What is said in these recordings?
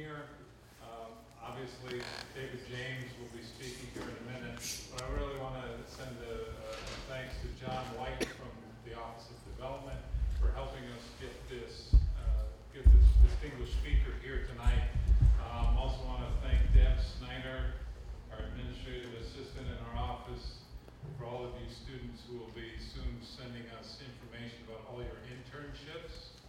here. Um, Obviously, David James will be speaking here in a minute, but I really want to send a a thanks to John White from the Office of Development for helping us get this, uh, get this distinguished speaker here tonight. Um, Also want to thank Deb Snyder, our administrative assistant in our office, for all of you students who will be soon sending us information about all your internships.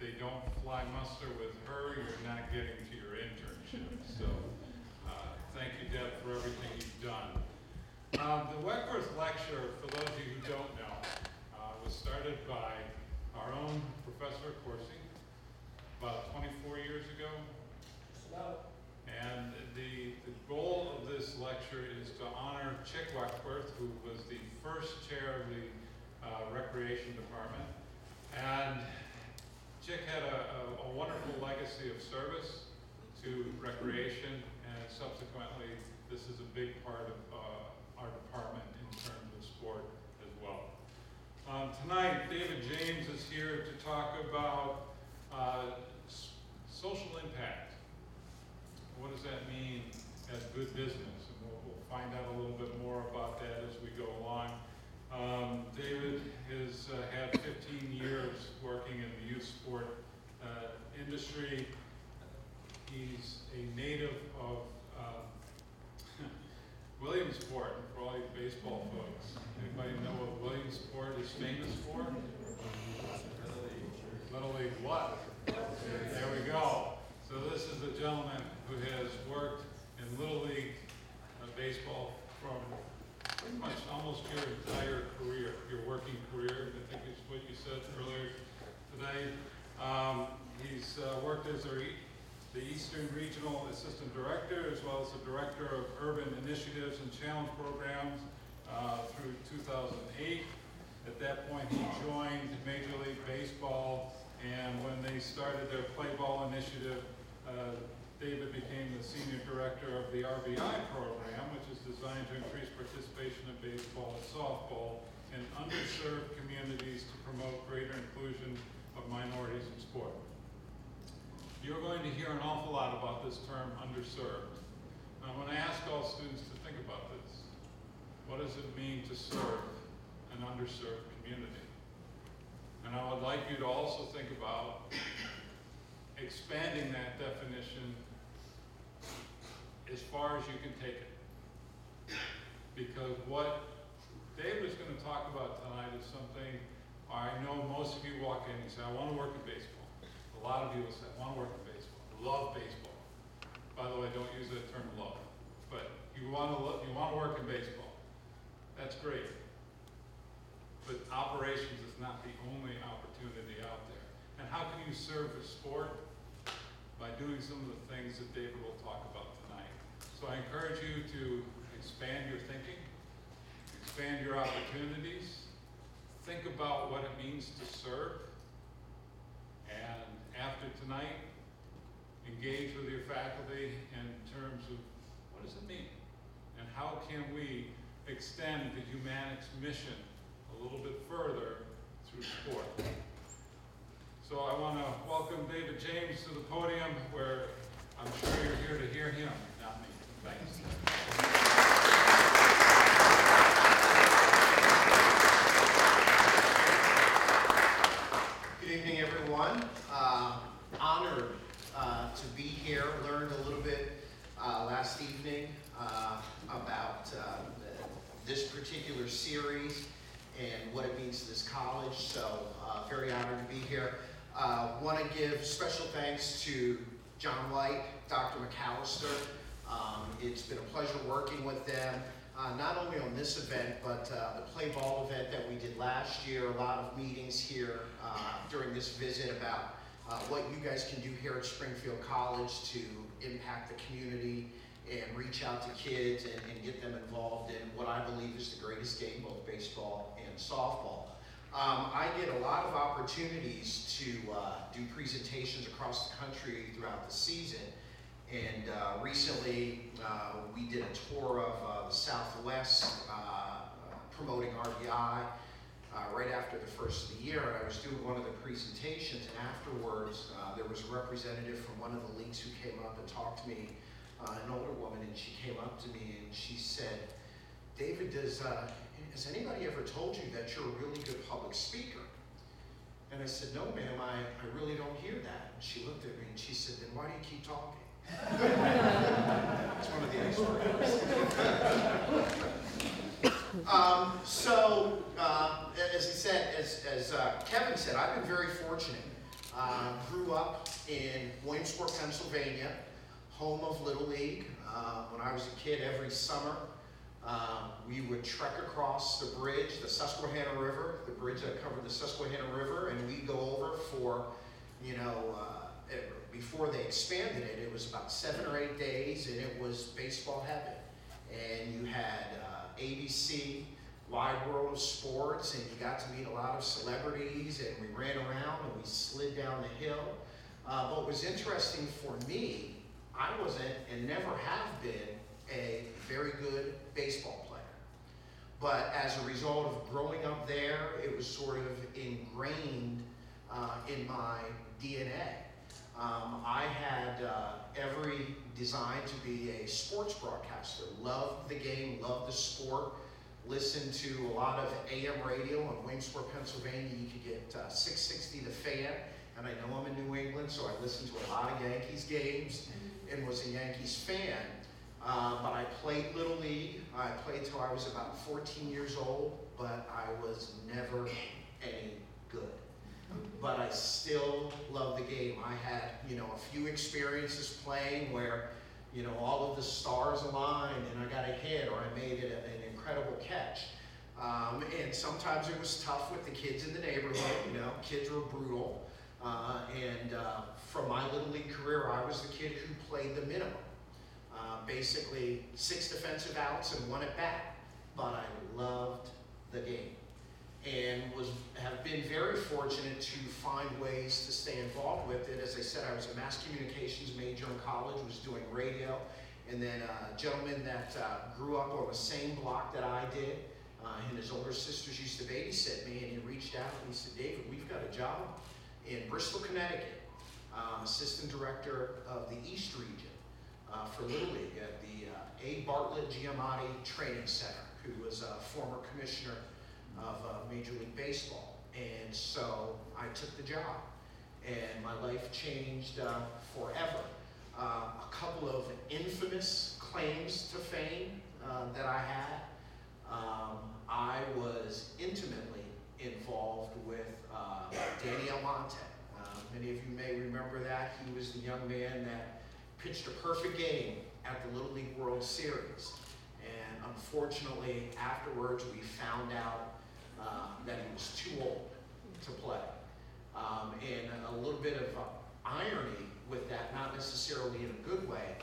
They don't fly muster with her, you're not getting to your internship. So, uh, thank you, Deb, for everything you've done. Um, the Weckwerth Lecture, for those of you who don't know, uh, was started by our own Professor Coursing about 24 years ago. And the, the goal of this lecture is to honor Chick Weckwerth, who was the first chair of the uh, Recreation Department. And Chick had a, a- a wonderful legacy of service to recreation, and subsequently, this is a big part of uh, our department in terms of sport as well. Um, Tonight, David James is here to talk about uh, social impact. What does that mean as good business? And we'll, we'll find out a little bit more about that as we go along. Um, David has uh, had 15 years working in the youth sport uh, industry. He's a native of um, Williamsport, for all you baseball folks. Anybody know what Williamsport is famous for? Little League what? There we go. So this is a gentleman who has worked in Little League uh, baseball from pretty much almost your entire career, your working career, I think is what you said earlier today. Um, He's uh, worked as a the Eastern Regional Assistant Director, as well as the Director of Urban Initiatives and Challenge Programs uh, through 2008. At that point, he joined Major League Baseball, and when they started their Play Ball initiative, uh, David became the Senior Director of the RBI program, which is designed to increase participation in baseball and softball in underserved communities to promote greater inclusion of minorities in sport. You're going to hear an awful lot about this term, underserved. Now, when I ask all students to think about this, what does it mean to serve an underserved community? And I would like you to also think about expanding that definition as far as you can take it. Because what Dave is going to talk about tonight is something I know most of you walk in and say, I want to work in baseball. A lot of you will say, I want to work in baseball, love baseball. By the way, don't use that term love, but you want to, lo- you want to work in baseball. That's great. But operations is not the only opportunity out there. And how can you serve the sport? By doing some of the things that David will talk about. So I encourage you to expand your thinking, expand your opportunities, think about what it means to serve, and after tonight, engage with your faculty in terms of what does it mean? And how can we extend the humanics mission a little bit further through sport? So I want to welcome David James to the podium where I'm sure you're here to hear him. Good evening, everyone. Uh, Honored uh, to be here. Learned a little bit uh, last evening uh, about uh, this particular series and what it means to this college, so uh, very honored to be here. Want to give special thanks to John White, Dr. McAllister. Um, It's been a pleasure working with them, uh, not only on this event, but uh, the play ball event that we did last year, a lot of meetings here uh, during this visit about uh, what you guys can do here at Springfield College to impact the community and reach out to kids and, and get them involved in what I believe is the greatest game, both baseball and softball. Um, I get a lot of opportunities to uh, do presentations across the country throughout the season. And uh, recently, uh, we did a tour of uh, the Southwest uh, promoting RBI uh, right after the first of the year. And I was doing one of the presentations, and afterwards, uh, there was a representative from one of the leagues who came up and talked to me, an older woman, and she came up to me and she said, David, does, has anybody ever told you that you're a really good public speaker? And I said, no, ma'am, I, I really don't hear that. And she looked at me and she said, then why do you keep talking? It's one of the icebreakers. um, so, uh, as he said, as, as uh, Kevin said, I've been very fortunate. Uh, grew up in Williamsport, Pennsylvania, home of Little League. Uh, when I was a kid, every summer, uh, we would trek across the bridge, the Susquehanna River, the bridge that covered the Susquehanna River, and we'd go over for, you know, uh, before they expanded it, it was about seven or eight days, and it was baseball heaven. And you had uh, ABC, Wide World of Sports, and you got to meet a lot of celebrities, and we ran around and we slid down the hill. Uh, what was interesting for me, I wasn't and never have been a very good baseball player. But as a result of growing up there, it was sort of ingrained uh, in my DNA. Um, I had uh, every design to be a sports broadcaster. Loved the game, loved the sport. Listened to a lot of AM radio in Williamsport, Pennsylvania. You could get uh, 660 The Fan, and I know I'm in New England, so I listened to a lot of Yankees games and was a Yankees fan. Uh, but I played Little League. I played till I was about 14 years old, but I was never any good. But I still love the game. I had, you know, a few experiences playing where, you know, all of the stars aligned and I got a hit or I made it an incredible catch. Um, and sometimes it was tough with the kids in the neighborhood, you know, kids were brutal. Uh, and uh, from my Little League career, I was the kid who played the minimum. Uh, basically, six defensive outs and one at bat. But I loved the game and was have been very fortunate to find ways to stay involved with it. As I said, I was a mass communications major in college, was doing radio, and then a gentleman that uh, grew up on the same block that I did, uh, and his older sisters used to babysit me, and he reached out and he said, David, we've got a job in Bristol, Connecticut, um, assistant director of the East region uh, for Little League at the uh, A. Bartlett Giamatti Training Center, who was a former commissioner of uh, Major League Baseball. And so I took the job, and my life changed uh, forever. Uh, a couple of infamous claims to fame uh, that I had. Um, I was intimately involved with uh, Danny Almonte. Uh, many of you may remember that. He was the young man that pitched a perfect game at the Little League World Series. And unfortunately, afterwards, we found out uh, that he was too old to play. Um, and a little bit of irony with that, not necessarily in a good way,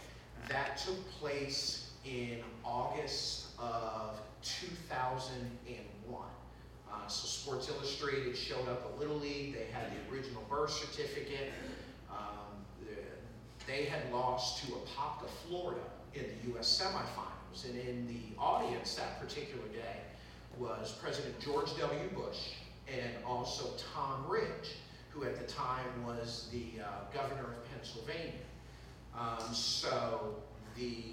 that took place in August of 2001. Uh, so Sports Illustrated showed up at Little League. They had the original birth certificate. Um, they had lost to Apopka, Florida in the U.S. semifinals. And in the audience that particular day was President George W. Bush and also Tom Ridge, who at the time was the uh, governor of Pennsylvania. Um, so the,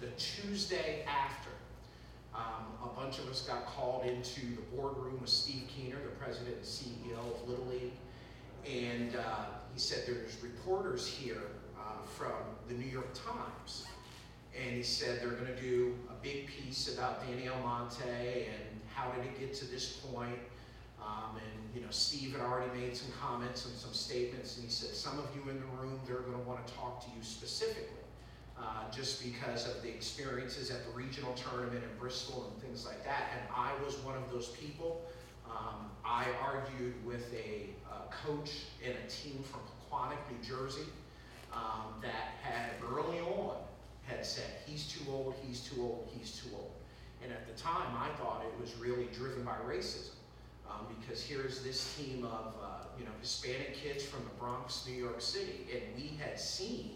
the Tuesday after, um, a bunch of us got called into the boardroom with Steve Keener, the president and CEO of Little League, and uh, he said, "There's reporters here uh, from the New York Times." And he said they're going to do a big piece about Danny Almonte and how did it get to this point. Um, and you know, Steve had already made some comments and some statements, and he said some of you in the room they're going to want to talk to you specifically, uh, just because of the experiences at the regional tournament in Bristol and things like that. And I was one of those people. Um, I argued with a coach and a team from Pequannock, New Jersey, um, that had early on had said, he's too old, he's too old, he's too old. And at the time, I thought it was really driven by racism. Um, because here's this team of uh, you know Hispanic kids from the Bronx, New York City, and we had seen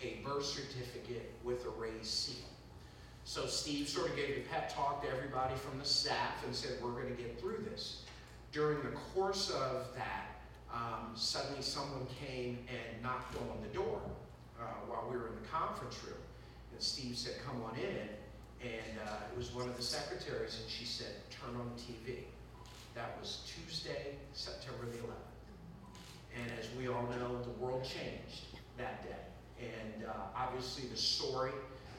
a birth certificate with a raised seal. So Steve sort of gave a pep talk to everybody from the staff and said, "We're going to get through this." During the course of that, um, suddenly someone came and knocked on the door uh, while we were in the conference room. Steve said, come on in. And uh, it was one of the secretaries, and she said, turn on the TV. That was Tuesday, September the 11th. And as we all know, the world changed that day. And uh, obviously, the story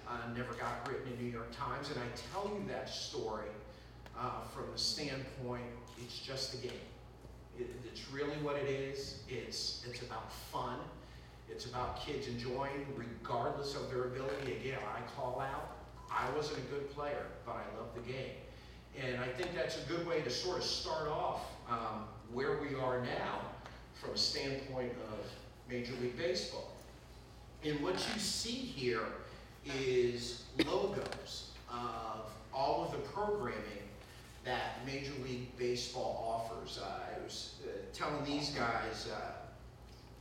uh, never got written in the New York Times. And I tell you that story uh, from the standpoint it's just a game. It, it's really what it is. It's, it's about fun. It's about kids enjoying, regardless of their ability. Again, I call out. I wasn't a good player, but I love the game. And I think that's a good way to sort of start off um, where we are now from a standpoint of Major League Baseball. And what you see here is logos of all of the programming that Major League Baseball offers. Uh, I was uh, telling these guys uh,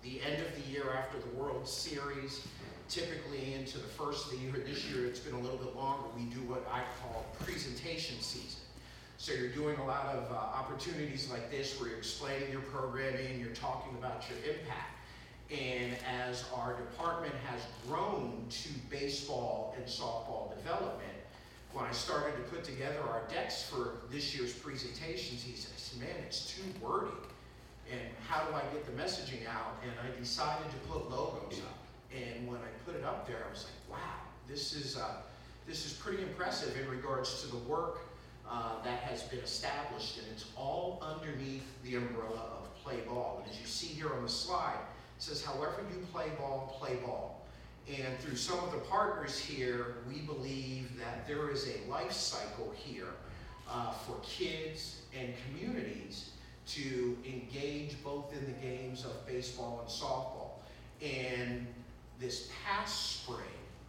the end of the year after the World Series, typically into the first of the year. This year it's been a little bit longer. We do what I call presentation season. So you're doing a lot of uh, opportunities like this where you're explaining your programming, you're talking about your impact. And as our department has grown to baseball and softball development, when I started to put together our decks for this year's presentations, he said, I said, man, it's too wordy. And how do I get the messaging out? And I decided to put logos up. And when I put it up there, I was like, wow, this is, uh, this is pretty impressive in regards to the work uh, that has been established. And it's all underneath the umbrella of play ball. And as you see here on the slide, it says, however you play ball, play ball. And through some of the partners here, we believe that there is a life cycle here uh, for kids and communities to engage both in the games of baseball and softball. And this past spring,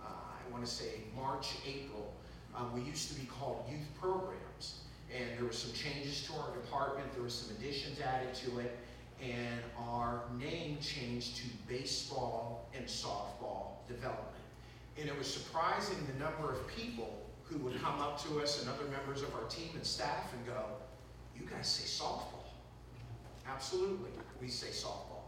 uh, I want to say March, April, um, we used to be called youth programs. And there were some changes to our department, there were some additions added to it, and our name changed to baseball and softball development. And it was surprising the number of people who would come up to us and other members of our team and staff and go, You guys say softball. Absolutely, we say softball.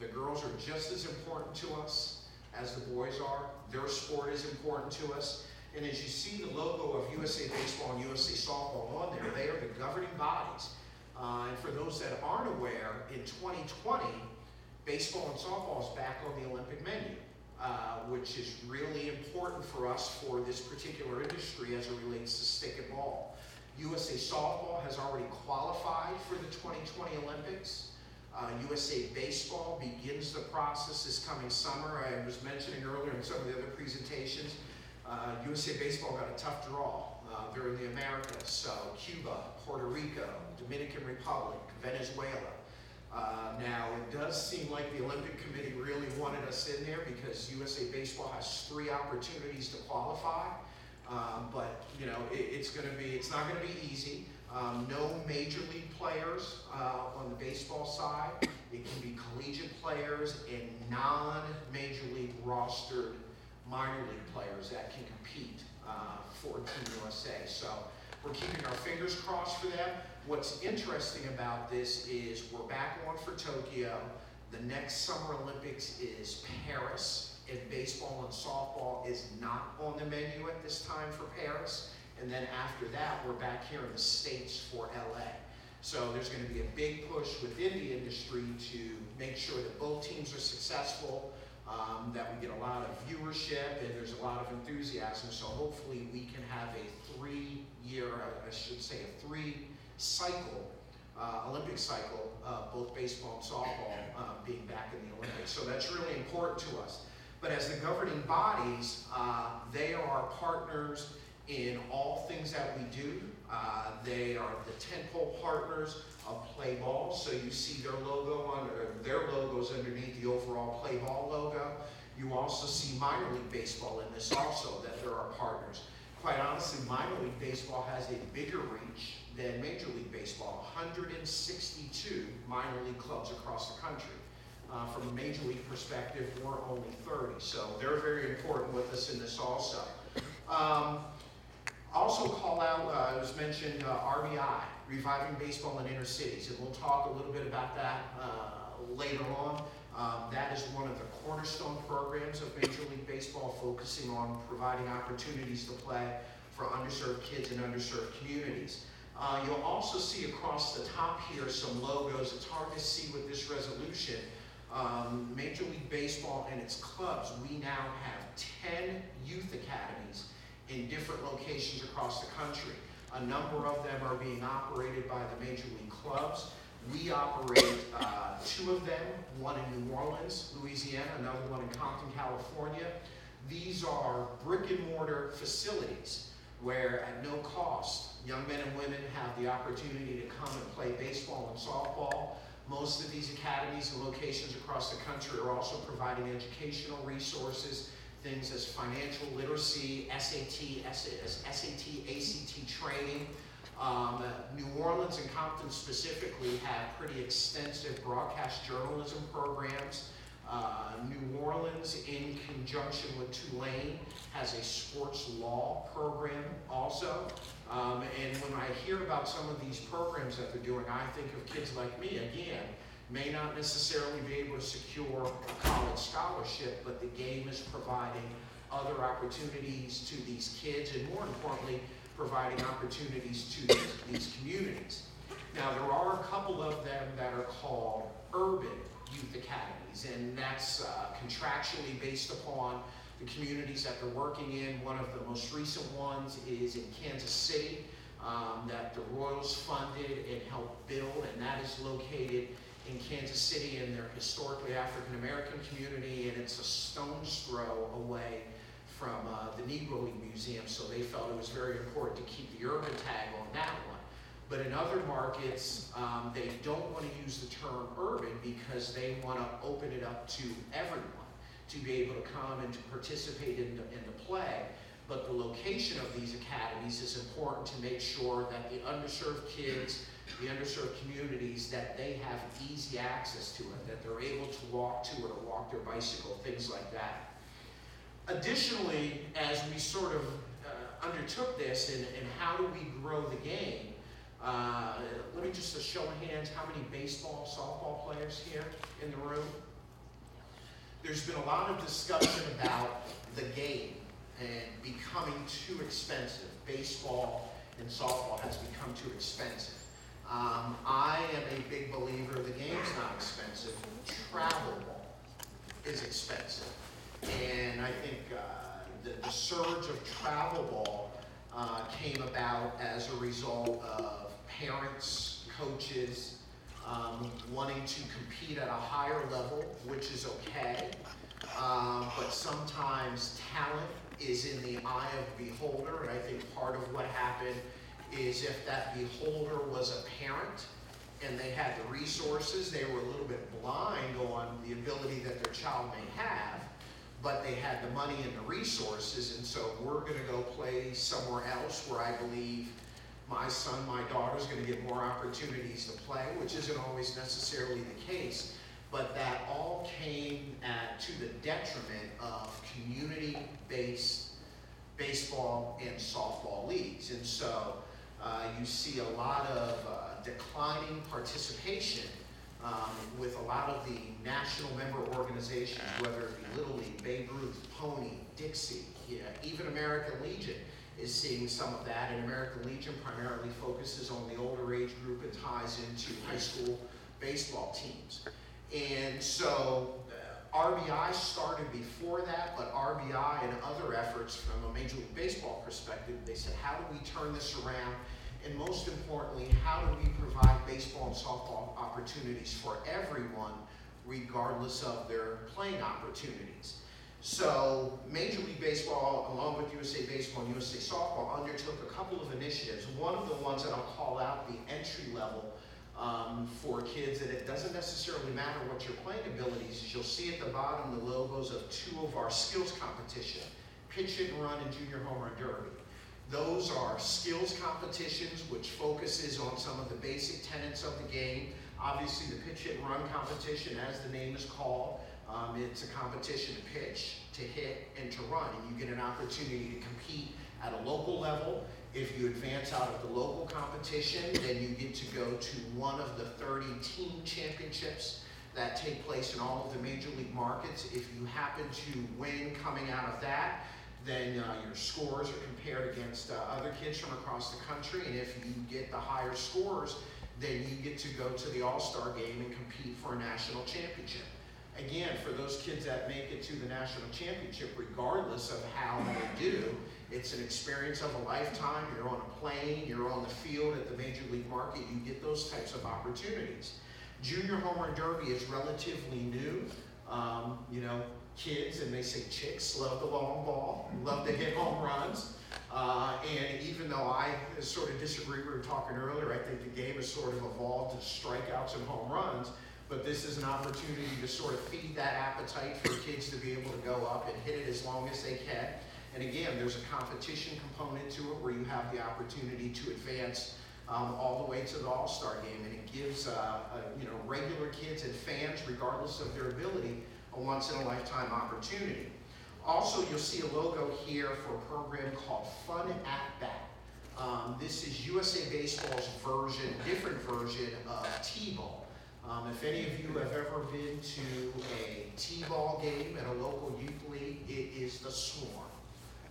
The girls are just as important to us as the boys are. Their sport is important to us. And as you see the logo of USA Baseball and USA Softball on there, they are the governing bodies. Uh, and for those that aren't aware, in 2020, baseball and softball is back on the Olympic menu, uh, which is really important for us for this particular industry as it relates to stick and ball. USA Softball has already qualified for the 2020 Olympics. Uh, USA Baseball begins the process this coming summer. I was mentioning earlier in some of the other presentations, uh, USA Baseball got a tough draw. Uh, they're in the Americas, so Cuba, Puerto Rico, Dominican Republic, Venezuela. Uh, now, it does seem like the Olympic Committee really wanted us in there because USA Baseball has three opportunities to qualify. Um, but, you know, it, it's going to be, it's not going to be easy. Um, no major league players uh, on the baseball side. It can be collegiate players and non-major league rostered minor league players that can compete uh, for Team USA. So we're keeping our fingers crossed for them. What's interesting about this is we're back on for Tokyo. The next Summer Olympics is Paris, and baseball and softball is not on the menu at this time for Paris. And then after that, we're back here in the States for LA. So there's going to be a big push within the industry to make sure that both teams are successful, um, that we get a lot of viewership, and there's a lot of enthusiasm. So hopefully we can have a three-year, I should say a three-cycle uh, Olympic cycle, uh, both baseball and softball uh, being back in the Olympics. So that's really important to us. But as the governing bodies, uh, they are partners in all things that we do. Uh, they are the tentpole partners of Play Ball. So you see their logo on their logos underneath the overall Play Ball logo. You also see minor league baseball in this also that there are partners. Quite honestly, minor league baseball has a bigger reach than Major League Baseball. 162 minor league clubs across the country. Uh, from a major league perspective, we're only 30, so they're very important with us in this also. Um, also call out, uh, it was mentioned, uh, RBI, Reviving Baseball in Inner Cities, and we'll talk a little bit about that uh, later on. Um, That is one of the cornerstone programs of Major League Baseball, focusing on providing opportunities to play for underserved kids in underserved communities. Uh, You'll also see across the top here some logos. It's hard to see with this resolution. Um, Major League Baseball and its clubs, we now have 10 youth academies in different locations across the country. A number of them are being operated by the major league clubs. We operate uh, two of them, one in New Orleans, Louisiana, another one in Compton, California. These are brick and mortar facilities where at no cost, young men and women have the opportunity to come and play baseball and softball. Most of these academies and locations across the country are also providing educational resources, things as financial literacy, SAT, SAT, ACT training. Um, New Orleans and Compton specifically have pretty extensive broadcast journalism programs. Uh, New Orleans, in conjunction with Tulane, has a sports law program also. Um, and when I hear about some of these programs that they're doing, I think of kids like me, again, may not necessarily be able to secure a college scholarship, but the game is providing other opportunities to these kids, and more importantly, providing opportunities to these, these communities. Now, there are a couple of them that are called urban youth academies, and that's uh, contractually based upon the communities that they're working in. One of the most recent ones is in Kansas City um, that the Royals funded and helped build, and that is located in Kansas City in their historically African American community, and it's a stone's throw away from uh, the Negro League Museum, so they felt it was very important to keep the urban tag on that one. But in other markets, um, they don't want to use the term urban because they want to open it up to everyone to be able to come and to participate in the, in the play. But the location of these academies is important to make sure that the underserved kids, the underserved communities, that they have easy access to it, that they're able to walk to it or walk their bicycle, things like that. Additionally, as we sort of uh, undertook this and, and how do we grow the game, uh, let me just a show of hands, how many baseball, softball players here in the room? There's been a lot of discussion about the game and becoming too expensive. Baseball and softball has become too expensive. Um, I am a big believer the game's not expensive. Travel ball is expensive. And I think uh, the, the surge of travel ball uh, came about as a result of parents, coaches, um, wanting to compete at a higher level, which is okay. Um, but sometimes talent is in the eye of the beholder, and I think part of what happened is if that beholder was a parent and they had the resources, they were a little bit blind on the ability that their child may have, but they had the money and the resources, and so we're going to go play somewhere else where I believe my son, my daughter's going to get more opportunities to play, which isn't always necessarily the case. But that all came at, to the detriment of community-based baseball and softball leagues. And so uh, you see a lot of uh, declining participation um, with a lot of the national member organizations, whether it be Little League, Babe Ruth, Pony, Dixie, yeah, even American Legion is seeing some of that. And American Legion primarily focuses on the older age group and ties into high school baseball teams. And so uh, RBI started before that, but RBI and other efforts from a Major League Baseball perspective, they said, how do we turn this around? And most importantly, how do we provide baseball and softball opportunities for everyone, regardless of their playing opportunities? So Major League Baseball, along with USA Baseball and USA Softball, undertook a couple of initiatives. One of the ones that I'll call out, the entry level um, for kids, and it doesn't necessarily matter what your playing abilities is. You'll see at the bottom the logos of two of our skills competition, pitch and run and junior home run derby. Those are skills competitions which focuses on some of the basic tenets of the game. Obviously, the pitch and run competition, as the name is called, um, it's a competition to pitch, to hit, and to run. And you get an opportunity to compete at a local level. If you advance out of the local competition, then you get to go to one of the 30 team championships that take place in all of the major league markets. If you happen to win coming out of that, then uh, your scores are compared against uh, other kids from across the country. And if you get the higher scores, then you get to go to the All-Star game and compete for a national championship. Again, for those kids that make it to the national championship, regardless of how they do, it's an experience of a lifetime. You're on a plane, you're on the field at the major league market, you get those types of opportunities. Junior home run derby is relatively new. Um, you know, kids, and they say chicks, love the long ball, love to hit home runs. Uh, and even though I sort of disagree, we were talking earlier, I think the game has sort of evolved to strikeouts and home runs. But this is an opportunity to sort of feed that appetite for kids to be able to go up and hit it as long as they can. And again, there's a competition component to it where you have the opportunity to advance um, all the way to the All-Star game. And it gives, uh, uh, you know, regular kids and fans, regardless of their ability, a once-in-a-lifetime opportunity. Also, you'll see a logo here for a program called Fun at Bat. Um, this is USA Baseball's version, different version of T-ball. Um, if any of you have ever been to a T-ball game at a local youth league, it is the swarm.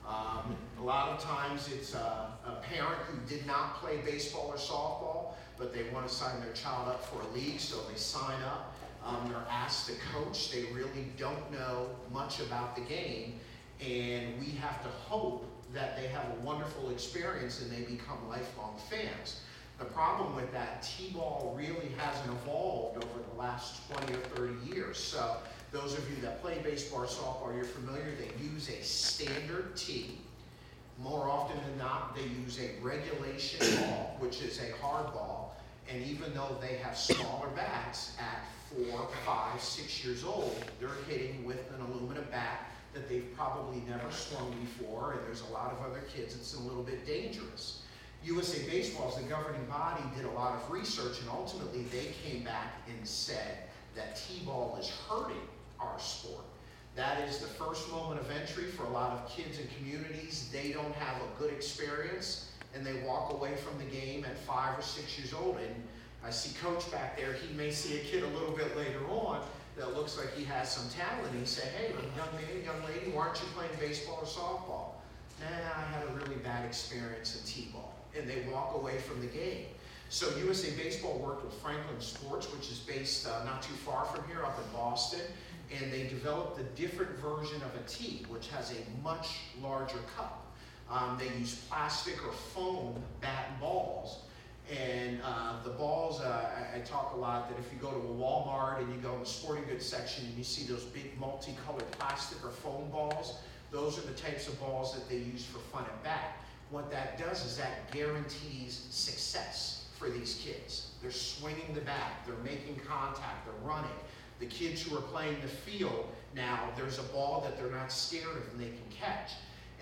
Um, a lot of times it's a, a parent who did not play baseball or softball, but they want to sign their child up for a league, so they sign up. Um, they're asked to coach. They really don't know much about the game, and we have to hope that they have a wonderful experience and they become lifelong fans. The problem with that, T-ball really hasn't evolved over the last 20 or 30 years. So those of you that play baseball or softball, you're familiar, they use a standard tee. More often than not, they use a regulation ball, which is a hard ball. And even though they have smaller bats at four, five, six years old, they're hitting with an aluminum bat that they've probably never swung before, and there's a lot of other kids, it's a little bit dangerous. USA Baseball, as the governing body, did a lot of research, and ultimately they came back and said that T-ball is hurting our sport. That is the first moment of entry for a lot of kids and communities. They don't have a good experience, and they walk away from the game at five or six years old. And I see Coach back there, he may see a kid a little bit later on that looks like he has some talent. And he say, hey, young man, young lady, why aren't you playing baseball or softball? Nah, I had a really bad experience in T-ball. And they walk away from the game. So USA Baseball worked with Franklin Sports, which is based uh, not too far from here, up in Boston, and they developed a different version of a tee, which has a much larger cup. Um, they use plastic or foam bat balls, and uh, the balls, uh, I, I, talk a lot that if you go to a Walmart and you go in the sporting goods section and you see those big multicolored plastic or foam balls, those are the types of balls that they use for fun at bat. What that does is that guarantees success for these kids. They're swinging the bat, they're making contact, they're running. The kids who are playing the field, now there's a ball that they're not scared of and they can catch.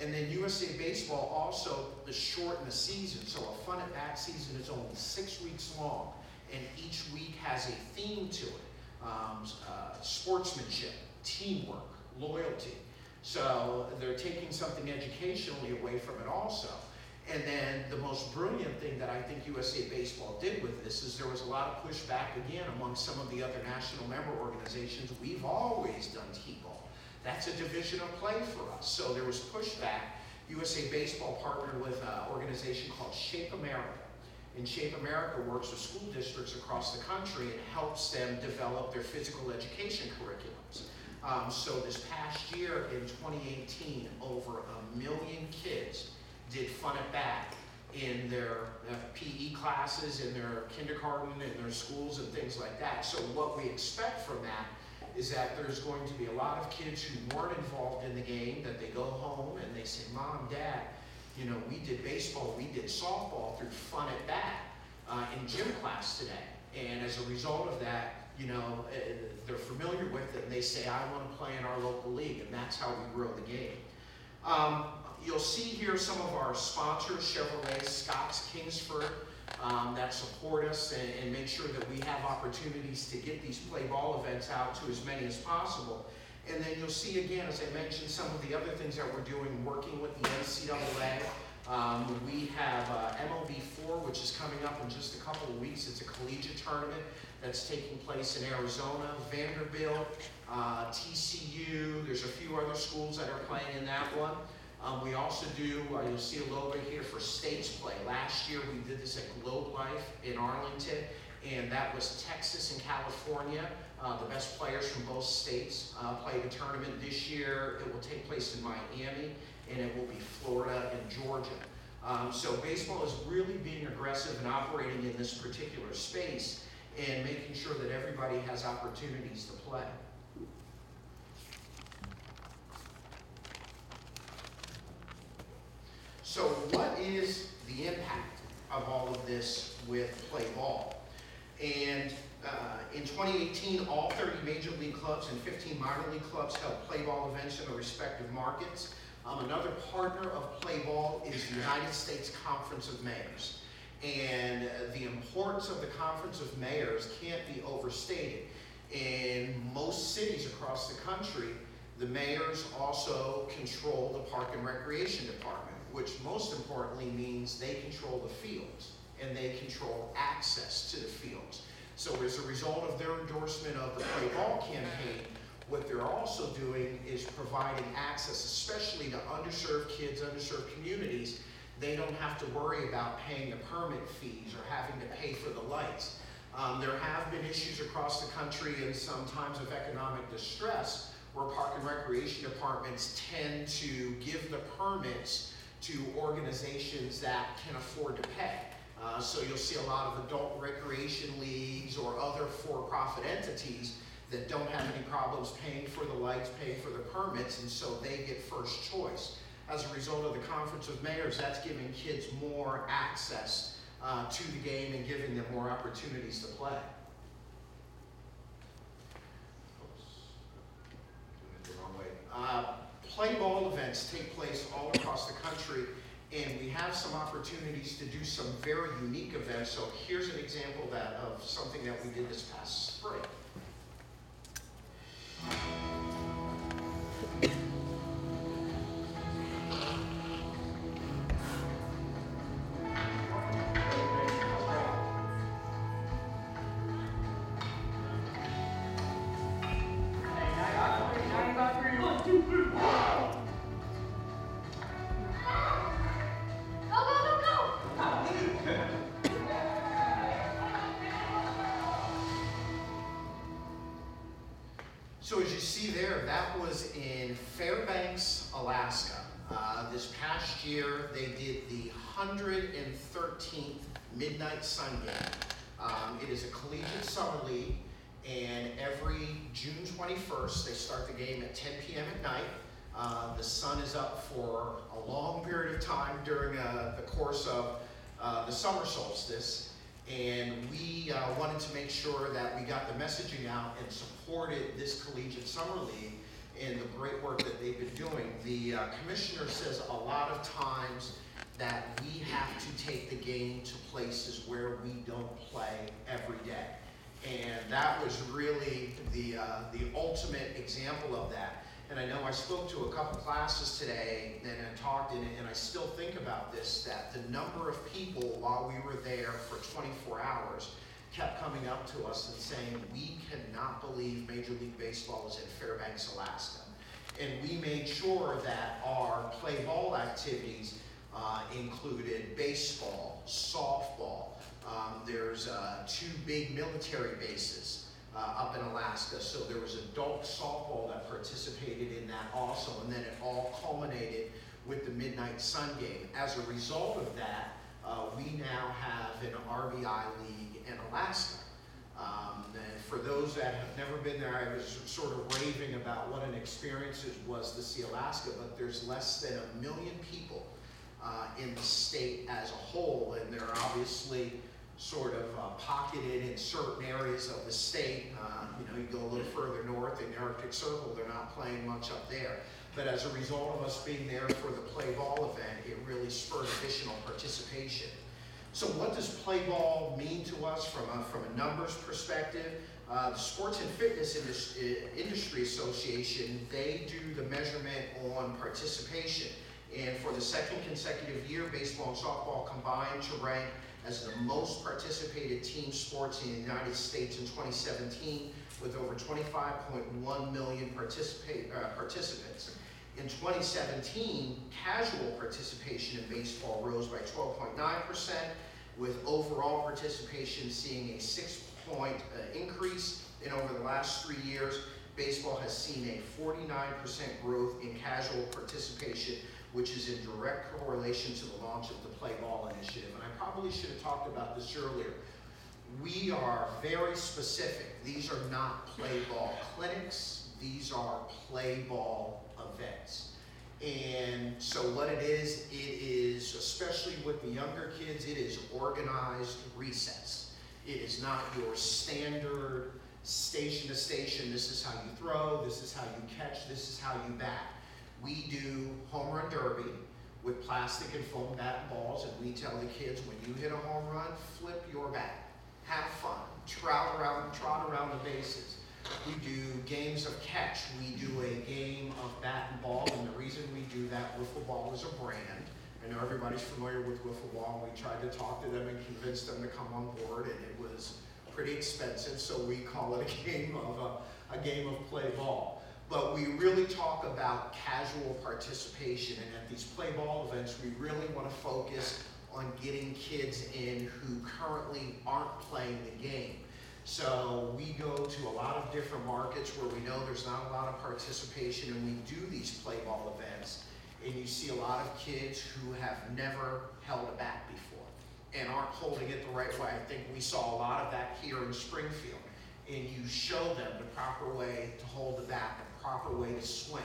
And then USA Baseball also the shorten the season. So a fun at bat season is only six weeks long, and each week has a theme to it: um, uh, sportsmanship, teamwork, loyalty. So they're taking something educationally away from it also. And then the most brilliant thing that I think USA Baseball did with this is there was a lot of pushback again among some of the other national member organizations. We've always done T-ball. That's a division of play for us. So there was pushback. USA Baseball partnered with an organization called Shape America. And Shape America works with school districts across the country and helps them develop their physical education curriculums. Um, so this past year in 2018, over a million kids did fun at bat in their uh, PE classes, in their kindergarten, in their schools and things like that. So what we expect from that is that there's going to be a lot of kids who weren't involved in the game, that they go home and they say, Mom, Dad, you know, we did baseball, we did softball through fun at bat uh, in gym class today. And as a result of that, you know, uh, they're familiar with it and they say, I want to play in our local league. And that's how we grow the game. Um, you'll see here some of our sponsors, Chevrolet, Scott's, Kingsford, um, that support us and, and, make sure that we have opportunities to get these play ball events out to as many as possible. And then you'll see again, as I mentioned, some of the other things that we're doing, working with the NCAA. Um, we have uh, MLB4, which is coming up in just a couple of weeks. It's a collegiate tournament that's taking place in Arizona, Vanderbilt, uh, TCU, there's a few other schools that are playing in that one. Um, we also do, uh, you'll see a logo here for States Play. Last year, we did this at Globe Life in Arlington, and that was Texas and California. Uh, the best players from both states uh, play the tournament this year. It will take place in Miami, and it will be Florida and Georgia. Um, so baseball is really being aggressive and operating in this particular space and making sure that everybody has opportunities to play. So what is the impact of all of this with play ball? And uh, in 2018, all 30 major league clubs and 15 minor league clubs held play ball events in their respective markets. Um, another partner of play ball is the United States Conference of Mayors. And the importance of the Conference of Mayors can't be overstated. In most cities across the country, the mayors also control the Park and Recreation Department, which most importantly means they control the fields and they control access to the fields. So as a result of their endorsement of the Play Ball campaign, what they're also doing is providing access, especially to underserved kids, underserved communities. They don't have to worry about paying the permit fees or having to pay for the lights. Um, there have been issues across the country in some times of economic distress where park and recreation departments tend to give the permits to organizations that can afford to pay. Uh, so you'll see a lot of adult recreation leagues or other for-profit entities that don't have any problems paying for the lights, paying for the permits, and so they get first choice. As a result of the Conference of Mayors, that's giving kids more access uh, to the game and giving them more opportunities to play. Uh, play ball events take place all across the country, and we have some opportunities to do some very unique events. So here's an example that of something that we did this past spring. That was in Fairbanks, Alaska. Uh, this past year, they did the 113th Midnight Sun Game. Um, it is a collegiate summer league, and every June 21st, they start the game at 10 p.m. at night. Uh, the sun is up for a long period of time during uh, the course of uh, the summer solstice. And we uh, wanted to make sure that we got the messaging out and supported this collegiate summer league and the great work that they've been doing. The uh, commissioner says a lot of times that we have to take the game to places where we don't play every day. And that was really the, uh, the ultimate example of that. And I know I spoke to a couple classes today and I talked and, and I still think about this, that the number of people while we were there for 24 hours kept coming up to us and saying, we cannot believe Major League Baseball is in Fairbanks, Alaska. And we made sure that our play ball activities uh, included baseball, softball. Um, there's uh, two big military bases uh, up in Alaska. So there was adult softball that participated in that also, and then it all culminated with the Midnight Sun game. As a result of that, uh, we now have an RBI league in Alaska. Um, and for those that have never been there, I was sort of raving about what an experience it was to see Alaska, but there's less than a million people uh, in the state as a whole, and there are obviously sort of uh, pocketed in certain areas of the state. Uh, you know, you go a little further north in the Arctic Circle, they're not playing much up there. But as a result of us being there for the play ball event, it really spurred additional participation. So what does play ball mean to us from a, from a numbers perspective? Uh, the Sports and Fitness Indus- Industry Association, they do the measurement on participation. And for the second consecutive year, baseball and softball combined to rank as the most participated team sports in the United States in 2017 with over 25.1 million uh, participants. In 2017, casual participation in baseball rose by 12.9%, with overall participation seeing a six-point uh, increase. And over the last three years, baseball has seen a 49% growth in casual participation, which is in direct correlation to the launch of the Play Ball initiative. And I probably should have talked about this earlier. We are very specific. These are not play ball clinics. These are play ball events. And so what it is, it is, especially with the younger kids, it is organized recess. It is not your standard station to station, this is how you throw, this is how you catch, this is how you bat. We do home run derby with plastic and foam bat and balls, and we tell the kids, when you hit a home run, flip your bat. Have fun, trot around, trot around the bases. We do games of catch. We do a game of bat and ball, and the reason we do that, wiffle ball is a brand. I know everybody's familiar with wiffle ball. We tried to talk to them and convince them to come on board, and it was pretty expensive, so we call it a game of a, a game of play ball. But we really talk about casual participation, and at these play ball events, we really want to focus on getting kids in who currently aren't playing the game. So we go to a lot of different markets where we know there's not a lot of participation and we do these play ball events. And you see a lot of kids who have never held a bat before and aren't holding it the right way. I think we saw a lot of that here in Springfield. And you show them the proper way to hold the bat, proper way to swing.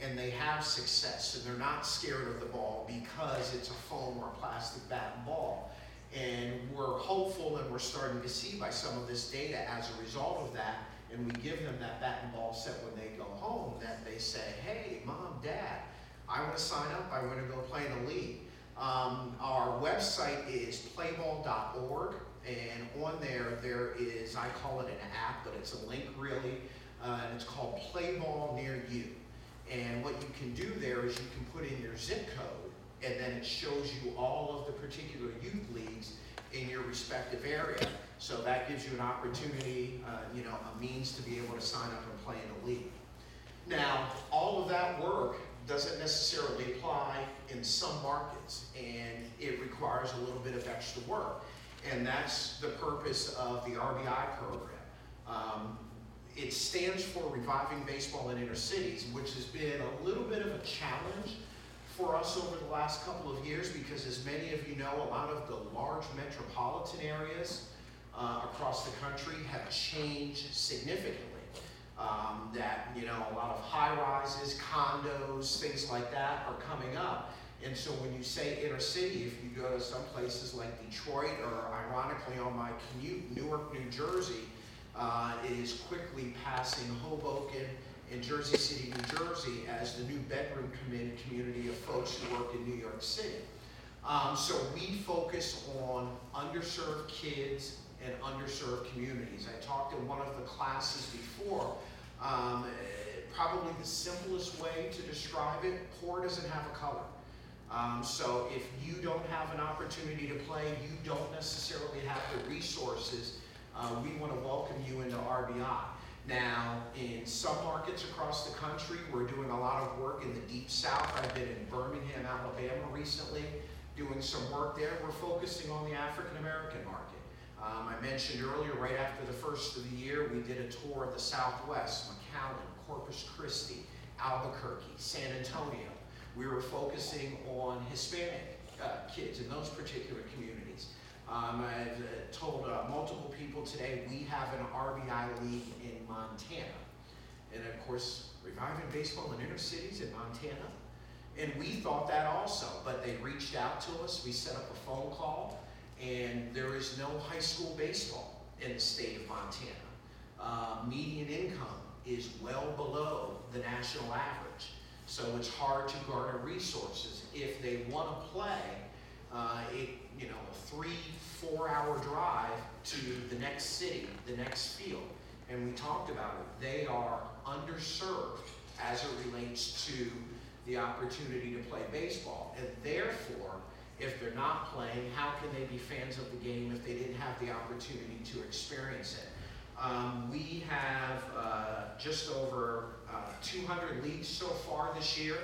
And they have success and they're not scared of the ball because it's a foam or plastic bat and ball. And we're hopeful and we're starting to see by some of this data as a result of that, and we give them that bat and ball set when they go home, that they say, hey, mom, dad, I want to sign up, I want to go play in a league. Um, our website is playball.org, and on there, there is, I call it an app, but it's a link really, uh, it's called Play Ball Near You. And what you can do there is you can put in your zip code, and then it shows you all of the particular youth leagues in your respective area. So that gives you an opportunity, uh, you know, a means to be able to sign up and play in a league. Now, all of that work doesn't necessarily apply in some markets, and it requires a little bit of extra work. And that's the purpose of the RBI program. Um, it stands for Reviving Baseball in Inner Cities, which has been a little bit of a challenge for us over the last couple of years because as many of you know, a lot of the large metropolitan areas uh, across the country have changed significantly. Um, that, you know, a lot of high rises, condos, things like that are coming up. And so when you say inner city, if you go to some places like Detroit or ironically on my commute, Newark, New Jersey, uh, is quickly passing Hoboken and Jersey City, New Jersey, as the new bedroom community, community of folks who work in New York City. Um, so we focus on underserved kids and underserved communities. I talked in one of the classes before. Um, probably the simplest way to describe it: poor doesn't have a color. Um, so if you don't have an opportunity to play, you don't necessarily have the resources. Uh, we want to welcome you into RBI. Now, in some markets across the country, we're doing a lot of work in the deep south. I've been in Birmingham, Alabama recently, doing some work there. We're focusing on the African American market. Um, I mentioned earlier, right after the first of the year, we did a tour of the Southwest, McAllen, Corpus Christi, Albuquerque, San Antonio. We were focusing on Hispanic uh, kids in those particular communities. Um, I've uh, told uh, multiple people today we have an RBI league in Montana. And of course, reviving baseball in inner cities in Montana. And we thought that also, but they reached out to us. We set up a phone call, and there is no high school baseball in the state of Montana. Uh, median income is well below the national average. So it's hard to garner resources. If they want to play, uh, it, you know, a three, four hour drive to the next city, the next field. And we talked about it. They are underserved as it relates to the opportunity to play baseball. And therefore, If they're not playing, how can they be fans of the game if they didn't have the opportunity to experience it? Um, we have uh, just over uh, 200 leagues so far this year.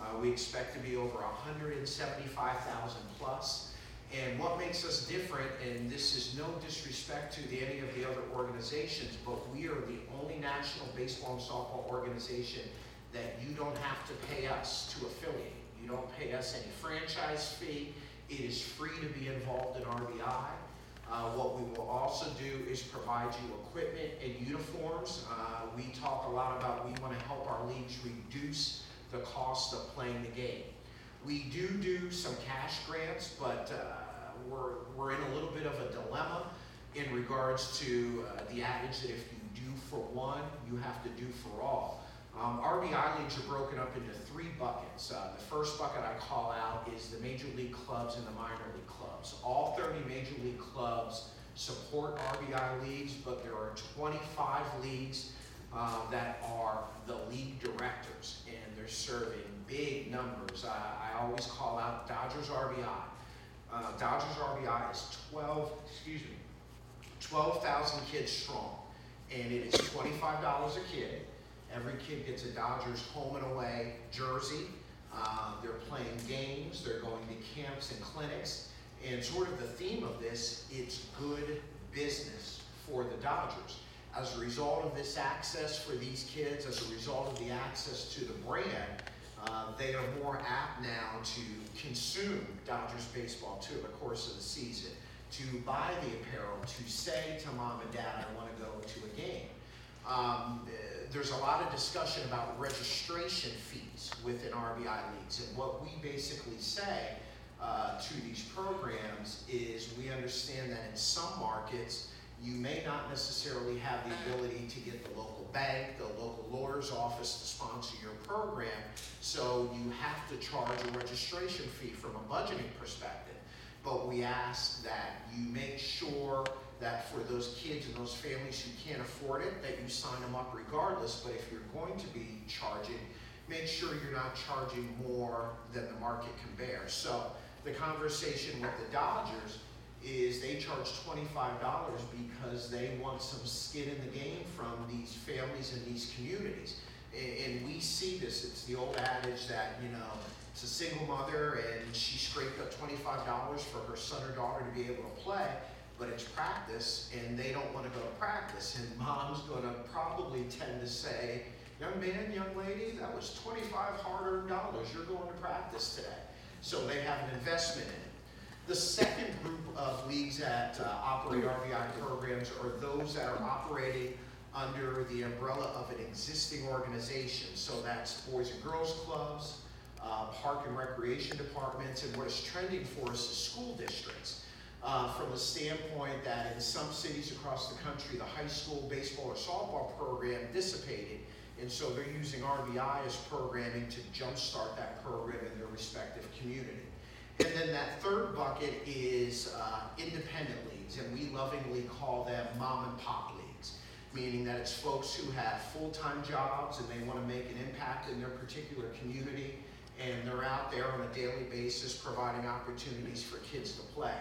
Uh, we expect to be over 175,000 plus. And what makes us different, and this is no disrespect to the, any of the other organizations, but we are the only national baseball and softball organization that you don't have to pay us to affiliate. You don't pay us any franchise fee. It is free to be involved in RBI. Uh, what we will also do is provide you equipment and uniforms. Uh, we talk a lot about we want to help our leagues reduce the cost of playing the game. We do do some cash grants, but uh, we're, we're in a little bit of a dilemma in regards to uh, the adage that if you do for one, you have to do for all. Um, RBI leagues are broken up into three buckets. Uh, the first bucket I call out is the major league clubs and the minor league clubs. All 30 major league clubs support RBI leagues, but there are 25 leagues uh, that are the league directors, and they're serving big numbers. I, I always call out Dodgers RBI. Uh, Dodgers RBI is 12, excuse me, 12,000 kids strong, and it is $25 a kid. Every kid gets a Dodgers home and away jersey. Uh, they're playing games, they're going to camps and clinics, and sort of the theme of this, it's good business for the Dodgers. As a result of this access for these kids, as a result of the access to the brand, uh, they are more apt now to consume Dodgers baseball too the course of the season, to buy the apparel, to say to mom and dad, I want to go to a game. Um, there's a lot of discussion about registration fees within RBI leagues, and what we basically say uh, to these programs is we understand that in some markets, you may not necessarily have the ability to get the local bank, the local lawyer's office to sponsor your program, so you have to charge a registration fee from a budgeting perspective. But we ask that you make sure that for those kids and those families who can't afford it, that you sign them up regardless, but if you're going to be charging, make sure you're not charging more than the market can bear. So the conversation with the Dodgers is they charge $25 because they want some skin in the game from these families and these communities. And, we see this, it's the old adage that, you know, it's a single mother and she scraped up $25 for her son or daughter to be able to play, but it's practice and they don't want to go to practice. And mom's going to probably tend to say, young man, young lady, that was 25 hard-earned dollars. You're going to practice today. So they have an investment in it. The second group of leagues that uh, operate RBI programs are those that are operating under the umbrella of an existing organization. So that's Boys and Girls Clubs, uh, Park and Recreation Departments, and what is trending for us is school districts. Uh, from the standpoint that in some cities across the country, the high school baseball or softball program dissipated, and so they're using RBI as programming to jumpstart that program in their respective community. And then that third bucket is uh, independent leagues, and we lovingly call them mom and pop leagues, meaning that it's folks who have full-time jobs and they want to make an impact in their particular community, and they're out there on a daily basis providing opportunities for kids to play.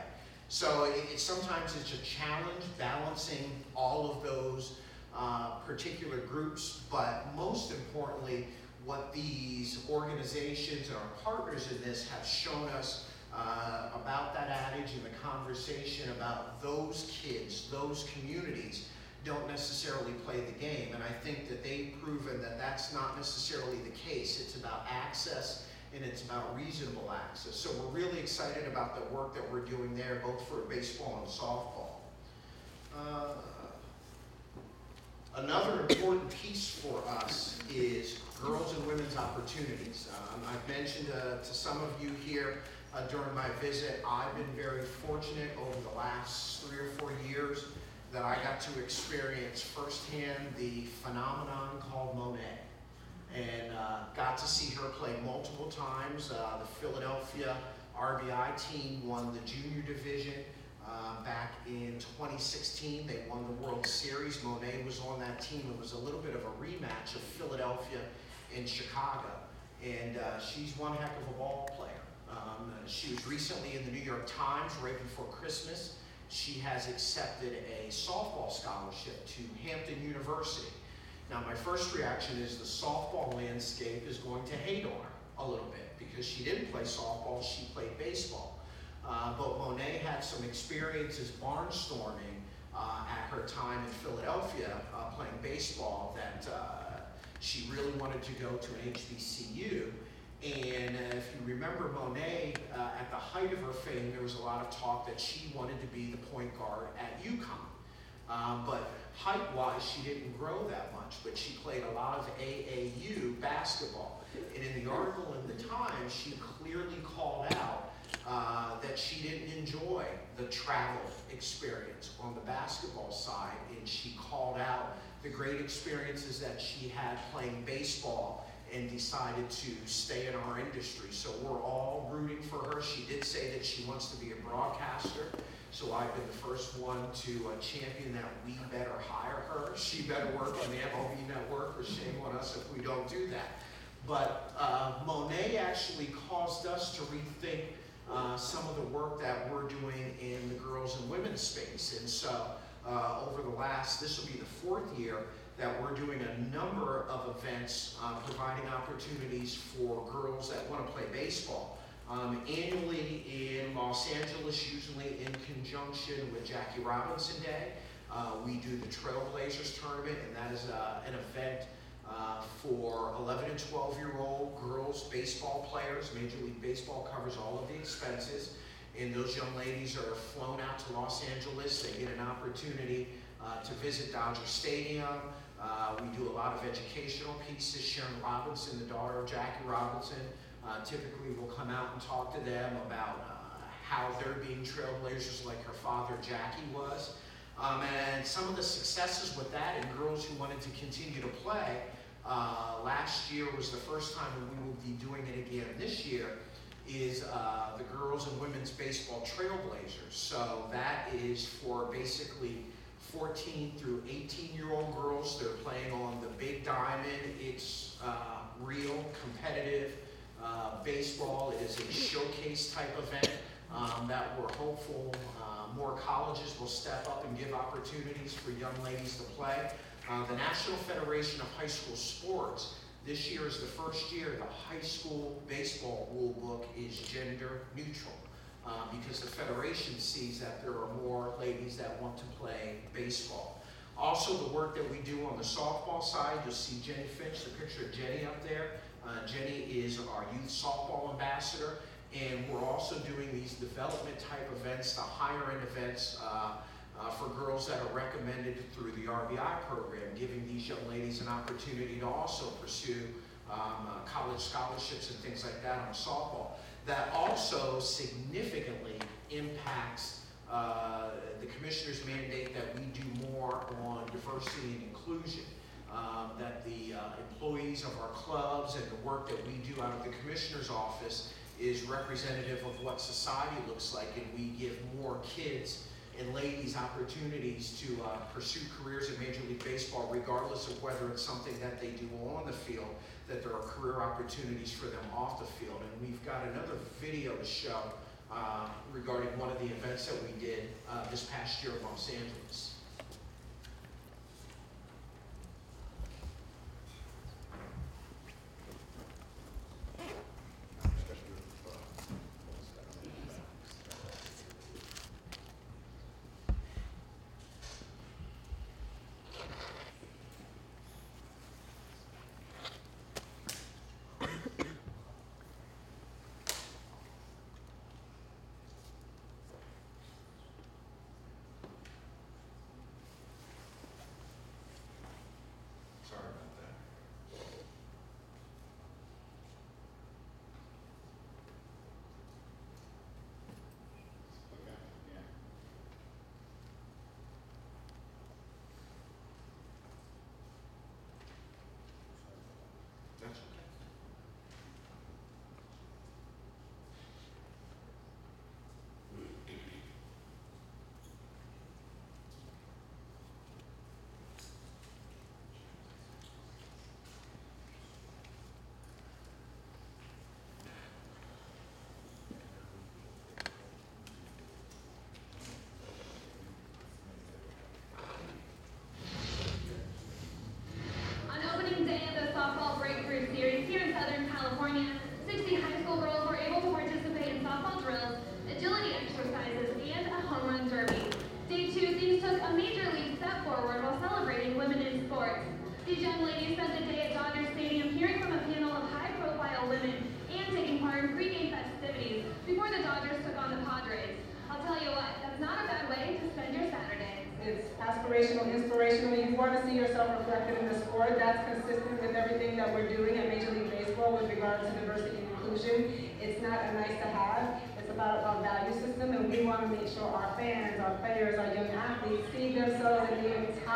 So it, it sometimes it's a challenge balancing all of those uh, particular groups, but most importantly, what these organizations and our partners in this have shown us uh, about that adage and the conversation about those kids, those communities don't necessarily play the game. And I think that they've proven that that's not necessarily the case. It's about access and it's about reasonable access. So we're really excited about the work that we're doing there, both for baseball and softball. Uh, Another important piece for us is girls and women's opportunities. Um, I've mentioned uh, to some of you here uh, during my visit, I've been very fortunate over the last three or four years that I got to experience firsthand the phenomenon called Mo'ne. And uh, got to see her play multiple times. Uh, the Philadelphia RBI team won the junior division uh, back in 2016. They won the World Series. Mo'ne was on that team. It was a little bit of a rematch of Philadelphia and Chicago. And uh, she's one heck of a ball player. Um, she was recently in the New York Times right before Christmas. She has accepted a softball scholarship to Hampton University. Now, my first reaction is the softball landscape is going to hate on her a little bit because she didn't play softball, she played baseball. Uh, but Mo'ne had some experiences barnstorming uh, at her time in Philadelphia uh, playing baseball that uh, she really wanted to go to an HBCU. And uh, if you remember Mo'ne, uh, at the height of her fame, there was a lot of talk that she wanted to be the point guard at UConn. Um, but height-wise, she didn't grow that much, but she played a lot of AAU basketball. And in the article in the Times, she clearly called out uh, that she didn't enjoy the travel experience on the basketball side, and she called out the great experiences that she had playing baseball and decided to stay in our industry. So we're all rooting for her. She did say that she wants to be a broadcaster. So I've been the first one to uh, champion that we better hire her. She better work on the MLB network, or shame on us if we don't do that. But uh, Mo'ne actually caused us to rethink uh, some of the work that we're doing in the girls and women's space. And so uh, over the last, this will be the fourth year that we're doing a number of events uh, providing opportunities for girls that want to play baseball. Um, annually in Los Angeles, usually in conjunction with Jackie Robinson Day, uh, we do the Trailblazers Tournament, and that is uh, an event uh, for 11 and 12 year old girls baseball players. Major League Baseball covers all of the expenses, and those young ladies are flown out to Los Angeles. They get an opportunity uh, to visit Dodger Stadium. Uh, we do a lot of educational pieces. Sharon Robinson, the daughter of Jackie Robinson, uh, typically will come out and talk to them about uh, how they're being trailblazers like her father Jackie was. Um, and some of the successes with that and girls who wanted to continue to play. Uh, last year was the first time, and we will be doing it again this year, is uh, the girls and women's baseball trailblazers. So that is for basically 14 through 18 year old girls. They're playing on the big diamond. It's uh, real competitive uh, baseball. It is a showcase type event um, that we're hopeful uh, more colleges will step up and give opportunities for young ladies to play. Uh, the National Federation of High School Sports, this year is the first year the high school baseball rule book is gender neutral uh, because the Federation sees that there are more ladies that want to play baseball. Also, the work that we do on the softball side, you'll see Jennie Finch, the picture of Jennie up there. Uh, Jennie is our youth softball ambassador, and we're also doing these development type events, the higher end events uh, uh, for girls that are recommended through the RBI program, giving these young ladies an opportunity to also pursue um, uh, college scholarships and things like that on softball. That also significantly impacts uh, the commissioner's mandate that we do more on diversity and inclusion. Um, that the uh, employees of our clubs and the work that we do out of the commissioner's office is representative of what society looks like, and we give more kids and ladies opportunities to uh, pursue careers in Major League Baseball, regardless of whether it's something that they do on the field, that there are career opportunities for them off the field. And we've got another video to show uh, regarding one of the events that we did uh, this past year in Los Angeles.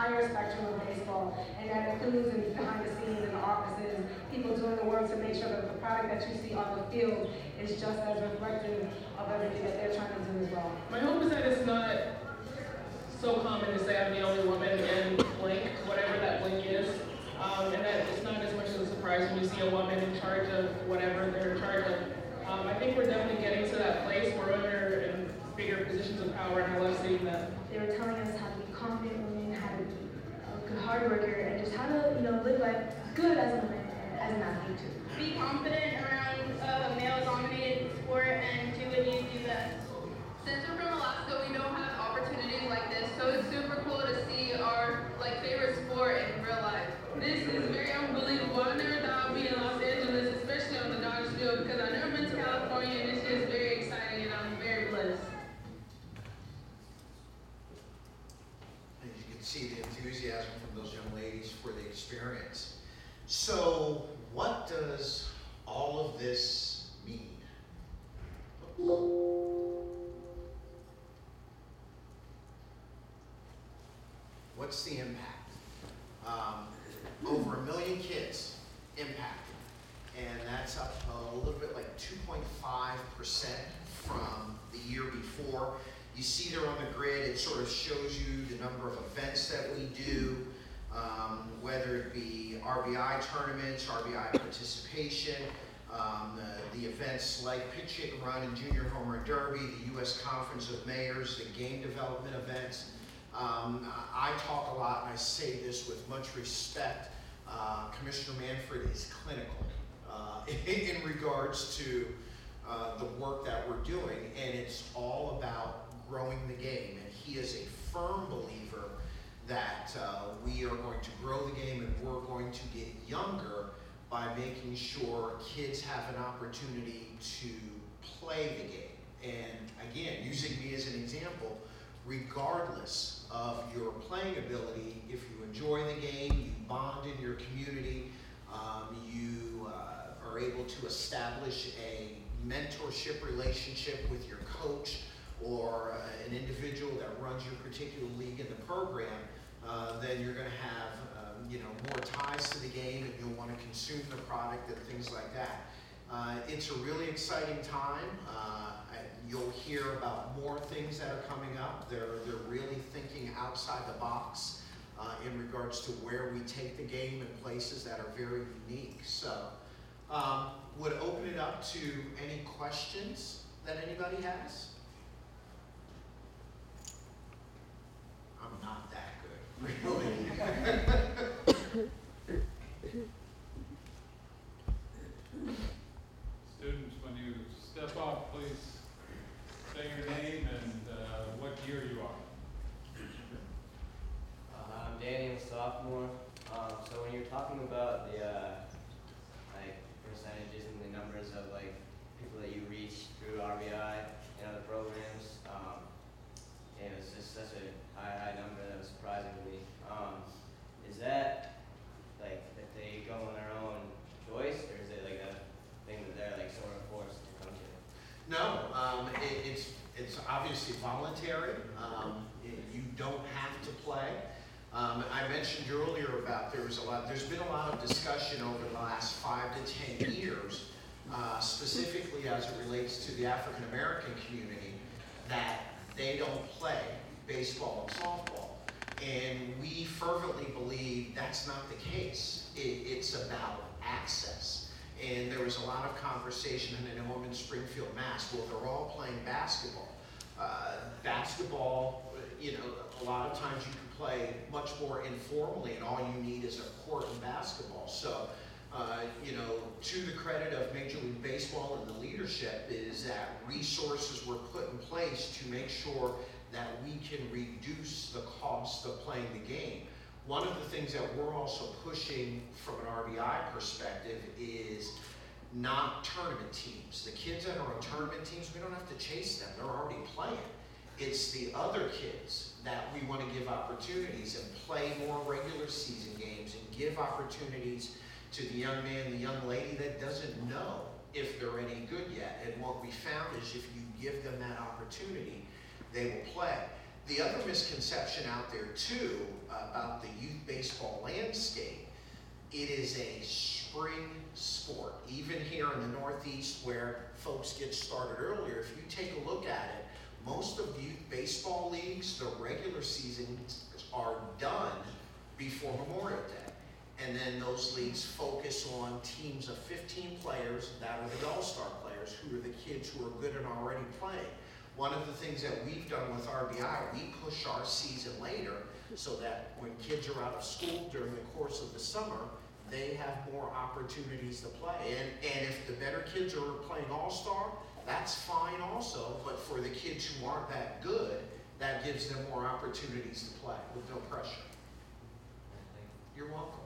Entire spectrum of baseball, and that includes in behind the scenes and the offices, people doing the work to make sure that the product that you see on the field is just as reflective of everything that they're trying to do as well. My hope is that it's not so common to say I'm the only woman in blank, whatever that blank is. Um, and that it's not as much of a surprise when you see a woman in charge of whatever they're in charge of. Um, I think we're definitely getting to that place where women are in bigger positions of power and I love seeing that. They were telling us how to be confident women, how to be a good hard worker, and just how to, you know, live life good as a woman, and as an athlete too. be confident around a male-dominated sport and do what you do best. Since we're from Alaska, we don't have opportunities like this, so it's super cool to see our like favorite sport in real life. This is very unbelievable. I never thought I'd be in Los Angeles, especially on the Dodgers field, because I've never been to California, and it's just very exciting, and I'm very blessed. And you can see the enthusiasm from those young ladies for the experience. So, what does all of this mean? What's the impact? Um, over a million kids impacted, and that's up a little bit like 2.5% from the year before. You see there on the grid, it sort of shows you the number of events that we do, um, whether it be RBI tournaments, RBI participation, um, the, the events like Pitch Hit Run and Junior Home Run Derby, the U.S. Conference of Mayors, the game development events. Um, I talk a lot, and I say this with much respect. Uh, Commissioner Manfred is clinical uh, in, in regards to uh, the work that we're doing, and it's all about growing the game. And he is a firm believer that uh, we are going to grow the game and we're going to get younger by making sure kids have an opportunity to play the game. And again, using me as an example, regardless of your playing ability, if you enjoy the game, you bond in your community, um, you uh, are able to establish a mentorship relationship with your coach or uh, an individual that runs your particular league in the program, uh, then you're going to have um, you know more ties to the game and you'll want to consume the product and things like that. Uh, it's a really exciting time. Uh, you'll hear about more things that are coming up. They're, they're really thinking outside the box uh, in regards to where we take the game in places that are very unique. So, um, would open it up to any questions that anybody has? I'm not that good, really. Students, when you step off, please say your name and uh, what year you are. Uh, I'm Danny, I'm a sophomore. Um, so when you're talking about the uh, like percentages and the numbers of like people that you reach through RBI and other programs, um, it was just such a high, high number that was surprising to me. Um, is that like that they go on their own choice, or is it like a thing that they're like sort of forced to come to? No, um, it, it's, it's obviously voluntary. Um, it- you don't have to play. Um, I mentioned earlier about there was a lot, there's been a lot of discussion over the last five to 10 years, uh, specifically as it relates to the African American community, that they don't play baseball and softball. And we fervently believe that's not the case. It, it's about access. And there was a lot of conversation, and I know I'm in Springfield, Mass. Well, they're all playing basketball. Uh, basketball, you know, a lot of times you can play much more informally, and all you need is a court in basketball. So, uh, you know, to the credit of Major League Baseball and the leadership, is that resources were put in place to make sure that we can reduce the cost of playing the game. One of the things that we're also pushing from an RBI perspective is not tournament teams. The kids that are on tournament teams, we don't have to chase them, they're already playing. It's the other kids that we want to give opportunities and play more regular season games and give opportunities to the young man, the young lady that doesn't know if they're any good yet. And what we found is if you give them that opportunity, they will play. The other misconception out there too uh, about the youth baseball landscape, it is a spring sport. Even here in the Northeast where folks get started earlier, if you take a look at it, most of the youth baseball leagues, the regular seasons are done before Memorial Day. And then those leagues focus on teams of 15 players that are the all-star players, who are the kids who are good and already playing. One of the things that we've done with RBI, we push our season later so that when kids are out of school during the course of the summer, they have more opportunities to play. And, and if the better kids are playing all-star, that's fine also, but for the kids who aren't that good, that gives them more opportunities to play with no pressure. You're welcome.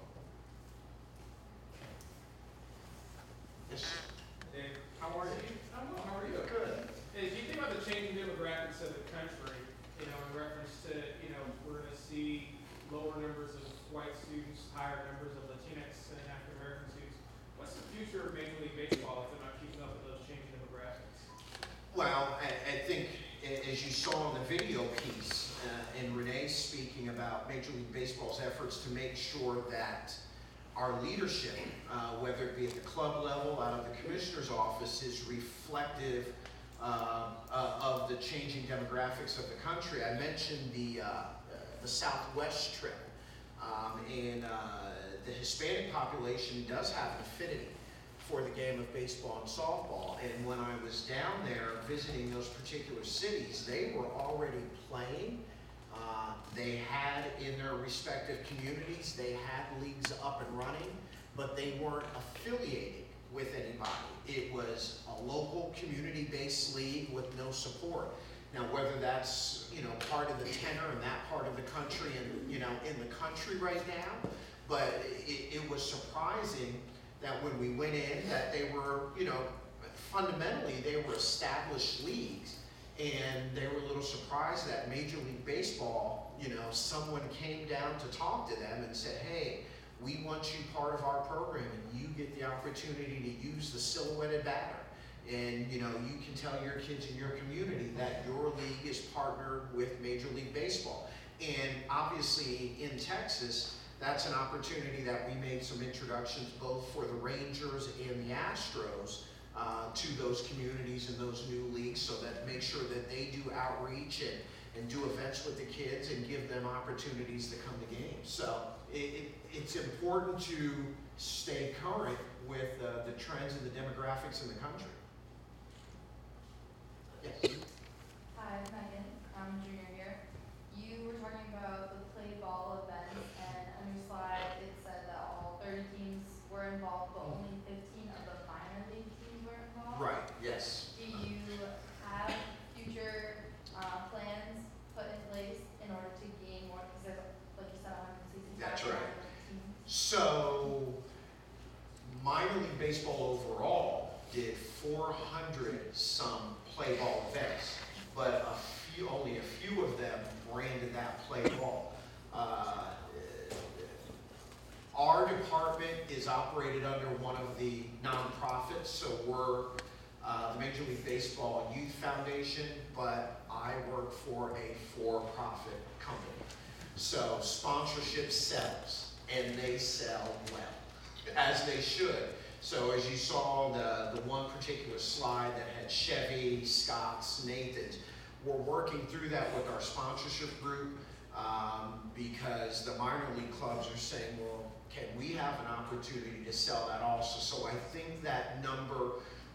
Yes, Dave, how are you? I'm well, how are you? good. If you think about the changing demographics of the country, you know, in reference to, you know, we're gonna see lower numbers of white students, higher numbers of Latinx and African American students. What's the future of Major League Baseball if they're not keeping up with those changing demographics? Well, I, I think, as you saw in the video piece, uh, and Renee speaking about Major League Baseball's efforts to make sure that our leadership, uh, whether it be at the club level, out of the commissioner's office, is reflective uh, of the changing demographics of the country. I mentioned the, uh, the Southwest trip, um, and uh, the Hispanic population does have affinity for the game of baseball and softball. And when I was down there visiting those particular cities, they were already playing. Uh, they had in their respective communities, they had leagues up and running, but they weren't affiliated with anybody. It was a local community-based league with no support. Now, whether that's, you know, part of the tenor in that part of the country and, you know, in the country right now, but it, it was surprising that when we went in, that they were, you know, fundamentally, they were established leagues. And they were a little surprised that Major League Baseball, you know, someone came down to talk to them and said, hey, we want you part of our program and you get the opportunity to use the silhouetted batter. And, you know, you can tell your kids in your community that your league is partnered with Major League Baseball. And obviously in Texas, that's an opportunity that we made some introductions both for the Rangers and the Astros uh, to those communities and those new leagues so that make sure that they do outreach and, and do events with the kids and give them opportunities to come to games. So it, it, it's important to stay current with uh, the trends and the demographics in the country. Yes. Hi, Megan. I'm a junior here. You were talking about the play ball events, and on your slide, it said that all 30 teams were involved, but only 15 of the minor league teams were involved. Right, yes. Do you have future uh, plans put in place in order to gain more, because there's, like you said, 165 That's right. minor league teams? So, minor league baseball overall did 400 some play ball events, but a few, only a few of them branded that play ball. Uh, our department is operated under one of the nonprofits, so we're uh, the Major League Baseball Youth Foundation, but I work for a for-profit company. So sponsorship sells, and they sell well, as they should. So as you saw, the, the one particular slide that had Chevy, Scott's, Nathan's, we're working through that with our sponsorship group um, because the minor league clubs are saying, well, can we have an opportunity to sell that also? So I think that number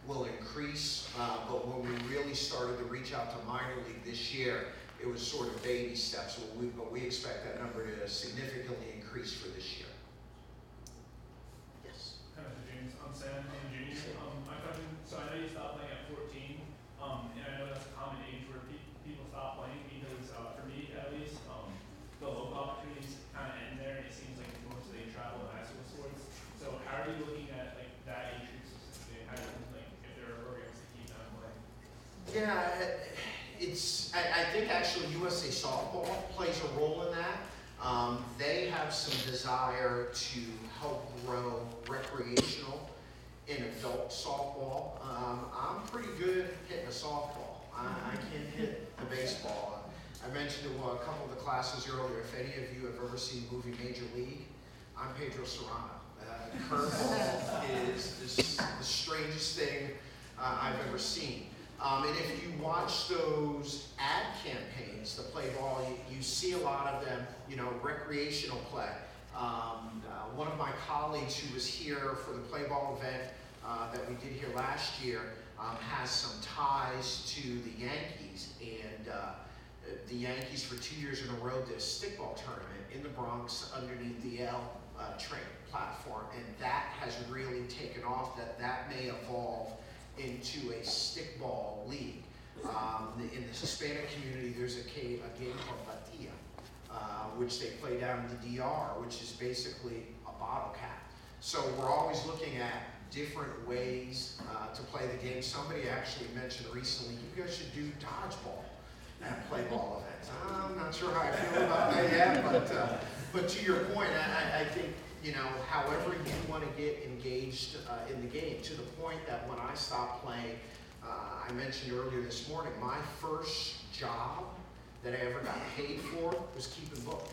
will increase, uh, but when we really started to reach out to minor league this year, it was sort of baby steps, but we, but we expect that number to significantly increase for this year. Yes. Hi, Mr. James. I'm Sam. I'm a junior. Um, my question, so I know you stopped playing at 14, um, and I know that's a common age where pe- people stop playing because, uh, for me at least, um, the local opportunities kind of end there, and it seems like mostly travel and high school sports. So how are you looking at like that age group specifically? Yeah, it's, I, I think actually USA Softball plays a role in that. Um, they have some desire to help grow recreational and adult softball. Um, I'm pretty good at hitting a softball. I, I can't hit the baseball. I mentioned to a couple of the classes earlier, if any of you have ever seen the movie Major League, I'm Pedro Cerrano. Uh, curveball is, is the strangest thing uh, I've ever seen. Um, and if you watch those ad campaigns, the play ball, you, you see a lot of them, you know, recreational play. Um, uh, one of my colleagues who was here for the play ball event uh, that we did here last year um, has some ties to the Yankees. And uh, the Yankees for two years in a row did a stickball tournament in the Bronx underneath the L uh, train platform. And that has really taken off, that that may evolve into a stickball league. Um, in the Hispanic community, there's a, game, a game called Vitilla, uh, which they play down in the DR, which is basically a bottle cap. So we're always looking at different ways uh, to play the game. Somebody actually mentioned recently, you guys should do dodgeball at play ball events. I'm not sure how I feel about that yet, but, uh, but to your point, I, I think you know, however you want to get engaged uh, in the game, to the point that when I stopped playing, uh, I mentioned earlier this morning, my first job that I ever got paid for was keeping book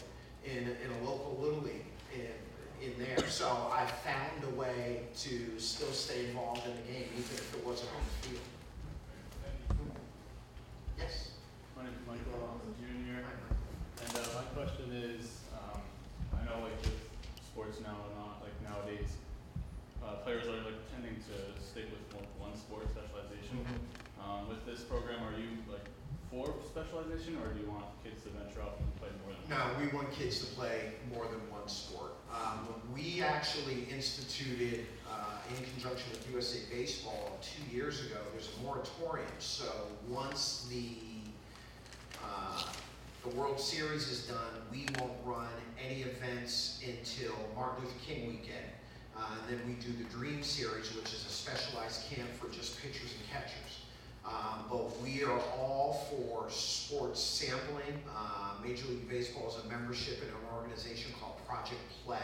in, in a local little league in, in there. So I found a way to still stay involved in the game, even if it wasn't on the field. Yes? My name's Michael, I'm a junior, and uh, my question is, um, I know like sports now, not like nowadays, uh, players are like tending to stick with one, one sport specialization. Um, with this program, are you like for specialization, or do you want kids to venture out and play more than? No, we want kids to play more than one sport. Um, we actually instituted, uh, in conjunction with USA Baseball two years ago, there's a moratorium. So once the, uh, the World Series is done, we won't run any events until Martin Luther King weekend. Uh, and then we do the Dream Series, which is a specialized camp for just pitchers and catchers. Um, but we are all for sports sampling. Uh, Major League Baseball is a membership in an organization called Project Play.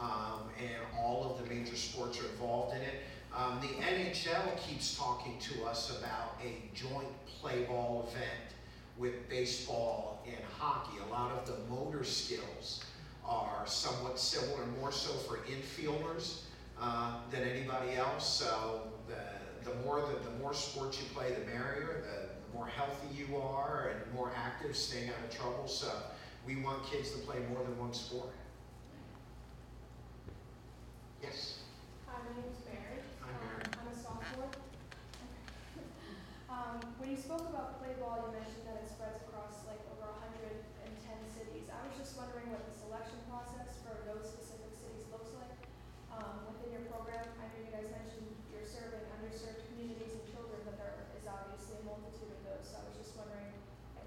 Um, and all of the major sports are involved in it. Um, the NHL keeps talking to us about a joint play ball event with baseball and hockey. A lot of the motor skills are somewhat similar, more so for infielders uh, than anybody else. So the, the more the, the more sports you play, the merrier. The, the more healthy you are and more active, staying out of trouble. So we want kids to play more than one sport. Yes. Hi, my name is Mary. Hi, Mary. Um, I'm a sophomore. um, when you spoke about play ball, you mentioned that it spreads across like over 110 cities. I was just wondering what the selection process for those specific cities looks like um, within your program. I know you guys mentioned you're serving underserved communities and children, but there is obviously a multitude of those. So I was just wondering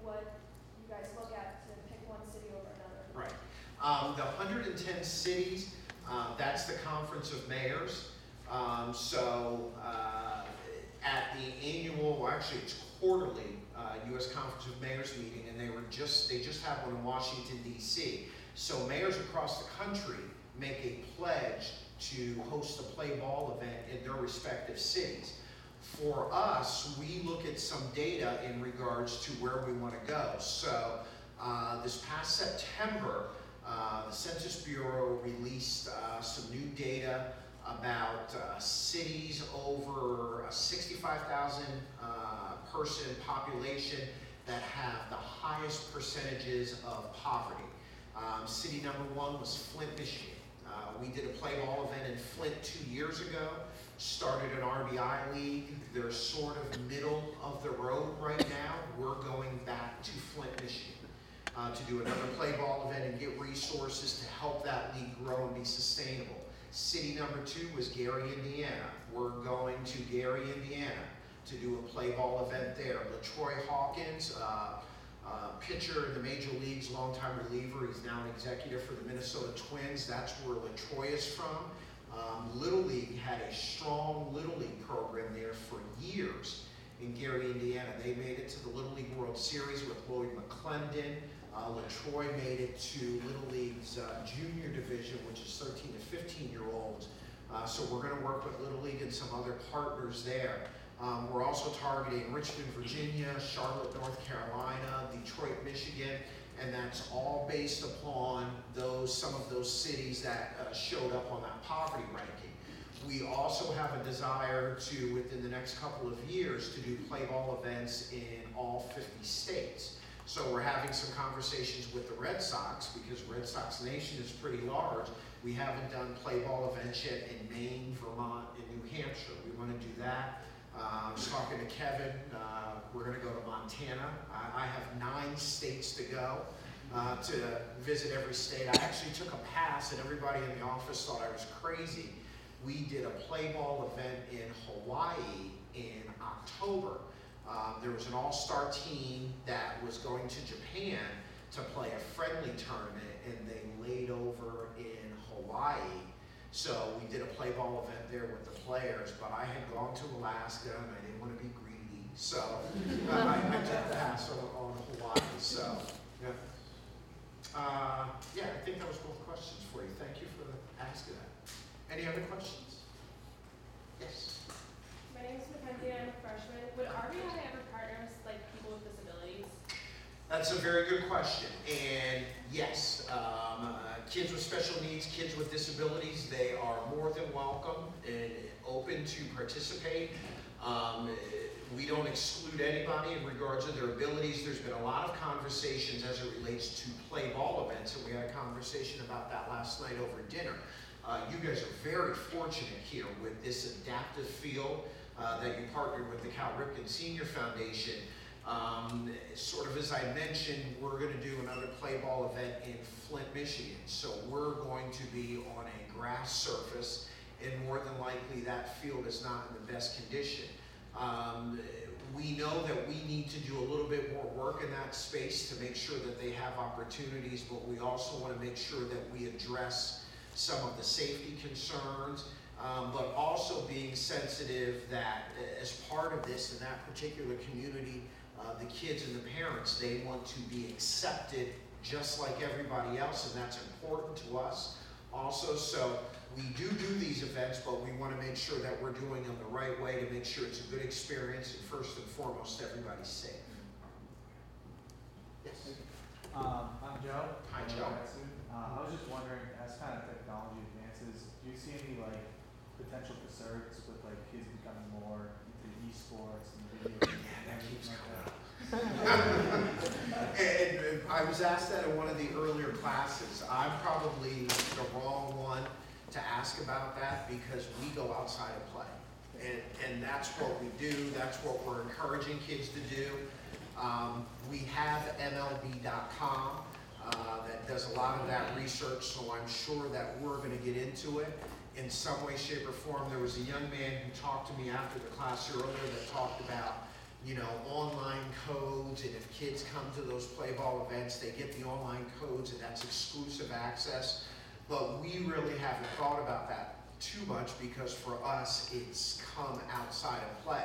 what you guys look at to pick one city over another. Right. Um, the 110 cities, uh, that's the Conference of Mayors. Um, so uh, at the annual, well, actually it's quarterly, uh, U.S. Conference of Mayors meeting, and they were just they just had one in Washington D.C. So mayors across the country make a pledge to host a play ball event in their respective cities. For us, we look at some data in regards to where we want to go. So uh, this past September, uh, the Census Bureau released uh, some new data about uh, cities over a 65,000 uh, person population that have the highest percentages of poverty. Um, city number one was Flint, Michigan. Uh, we did a play ball event in Flint two years ago, started an RBI league. They're sort of middle of the road right now. We're going back to Flint, Michigan uh, to do another play ball event and get resources to help that league grow and be sustainable. City number two was Gary, Indiana. We're going to Gary, Indiana to do a play ball event there. LaTroy Hawkins, uh, uh, pitcher in the major leagues, longtime reliever. He's now an executive for the Minnesota Twins. That's where LaTroy is from. Um, Little League had a strong Little League program there for years. in Gary, Indiana. They made it to the Little League World Series with Lloyd McClendon. Uh, Latroy made it to Little League's uh, junior division, which is 13 to 15 year olds. Uh, so we're going to work with Little League and some other partners there. Um, we're also targeting Richmond, Virginia, Charlotte, North Carolina, Detroit, Michigan, and that's all based upon those some of those cities that uh, showed up on that poverty ranking. We also have a desire to, within the next couple of years, to do play ball events in all 50 states. So we're having some conversations with the Red Sox because Red Sox Nation is pretty large. We haven't done play ball events yet in Maine, Vermont, and New Hampshire. We want to do that. Uh, I was talking to Kevin. Uh, we're going to go to Montana. I, I have nine states to go uh, to visit every state. I actually took a pass, and everybody in the office thought I was crazy. We did a play ball event in Hawaii in October. Um, there was an all-star team that was going to Japan to play a friendly tournament, and they laid over in Hawaii. So we did a play ball event there with the players, but I had gone to Alaska and I didn't want to be greedy, so I, I took pass on, on Hawaii. So, yeah. Uh, yeah, I think that was both questions for you. Thank you for asking that. Any other questions? Yes. My name is Mackenzie, I'm a freshman. Would RBI ever partner with like people with disabilities? That's a very good question. And yes, um, uh, kids with special needs, kids with disabilities, they are more than welcome and open to participate. Um, we don't exclude anybody in regards to their abilities. There's been a lot of conversations as it relates to play ball events, and we had a conversation about that last night over dinner. Uh, you guys are very fortunate here with this adaptive field uh, that you partnered with the Cal Ripken Senior Foundation. Um, sort of as I mentioned, we're going to do another play ball event in Flint, Michigan. So we're going to be on a grass surface, and more than likely that field is not in the best condition. Um, we know that we need to do a little bit more work in that space to make sure that they have opportunities, but we also want to make sure that we address some of the safety concerns, um, but also being sensitive that as part of this in that particular community, uh, the kids and the parents, they want to be accepted just like everybody else, and that's important to us also. So we do do these events, but we want to make sure that we're doing them the right way to make sure it's a good experience and first and foremost, everybody's safe. Yes. Um, I'm Joe. Hi, Joe. Uh, I was just wondering, as kind of technology advances, do you see any like potential concerns with like kids becoming more into esports and video games and and, and I was asked that in one of the earlier classes. I'm probably the wrong one to ask about that because we go outside and play. And, and that's what we do, that's what we're encouraging kids to do. Um, we have MLB.com uh, that does a lot of that research, so I'm sure that we're going to get into it in some way, shape, or form. There was a young man who talked to me after the class earlier that talked about you know, online codes, and if kids come to those play ball events, they get the online codes, and that's exclusive access. But we really haven't thought about that too much because for us, it's come outside of play.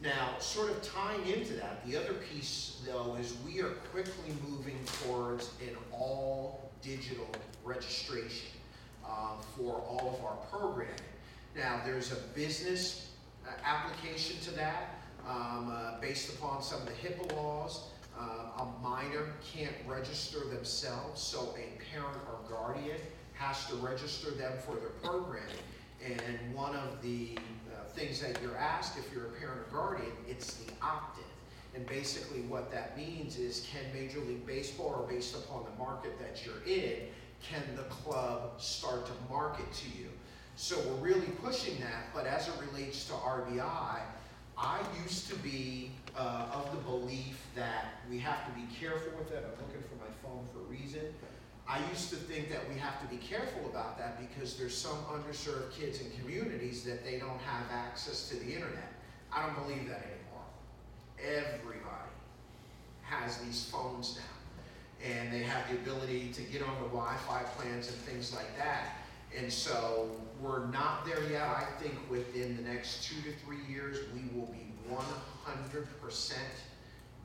Now, sort of tying into that, the other piece though is we are quickly moving towards an all digital registration uh, for all of our programming. Now, there's a business uh, application to that um, uh, based upon some of the HIPAA laws. Uh, a minor can't register themselves, so a parent or guardian has to register them for their programming. And one of the uh, things that you're asked if you're a parent or guardian, it's the opt-in. And basically what that means is can Major League Baseball, or based upon the market that you're in, can the club start to market to you? So we're really pushing that, but as it relates to RBI, I used to be uh, of the belief that we have to be careful with it. I'm looking for my phone for a reason. I used to think that we have to be careful about that because there's some underserved kids in communities that they don't have access to the internet. I don't believe that anymore. Everybody has these phones now, and they have the ability to get on the Wi-Fi plans and things like that. And so we're not there yet. I think within the next two to three years, we will be one hundred percent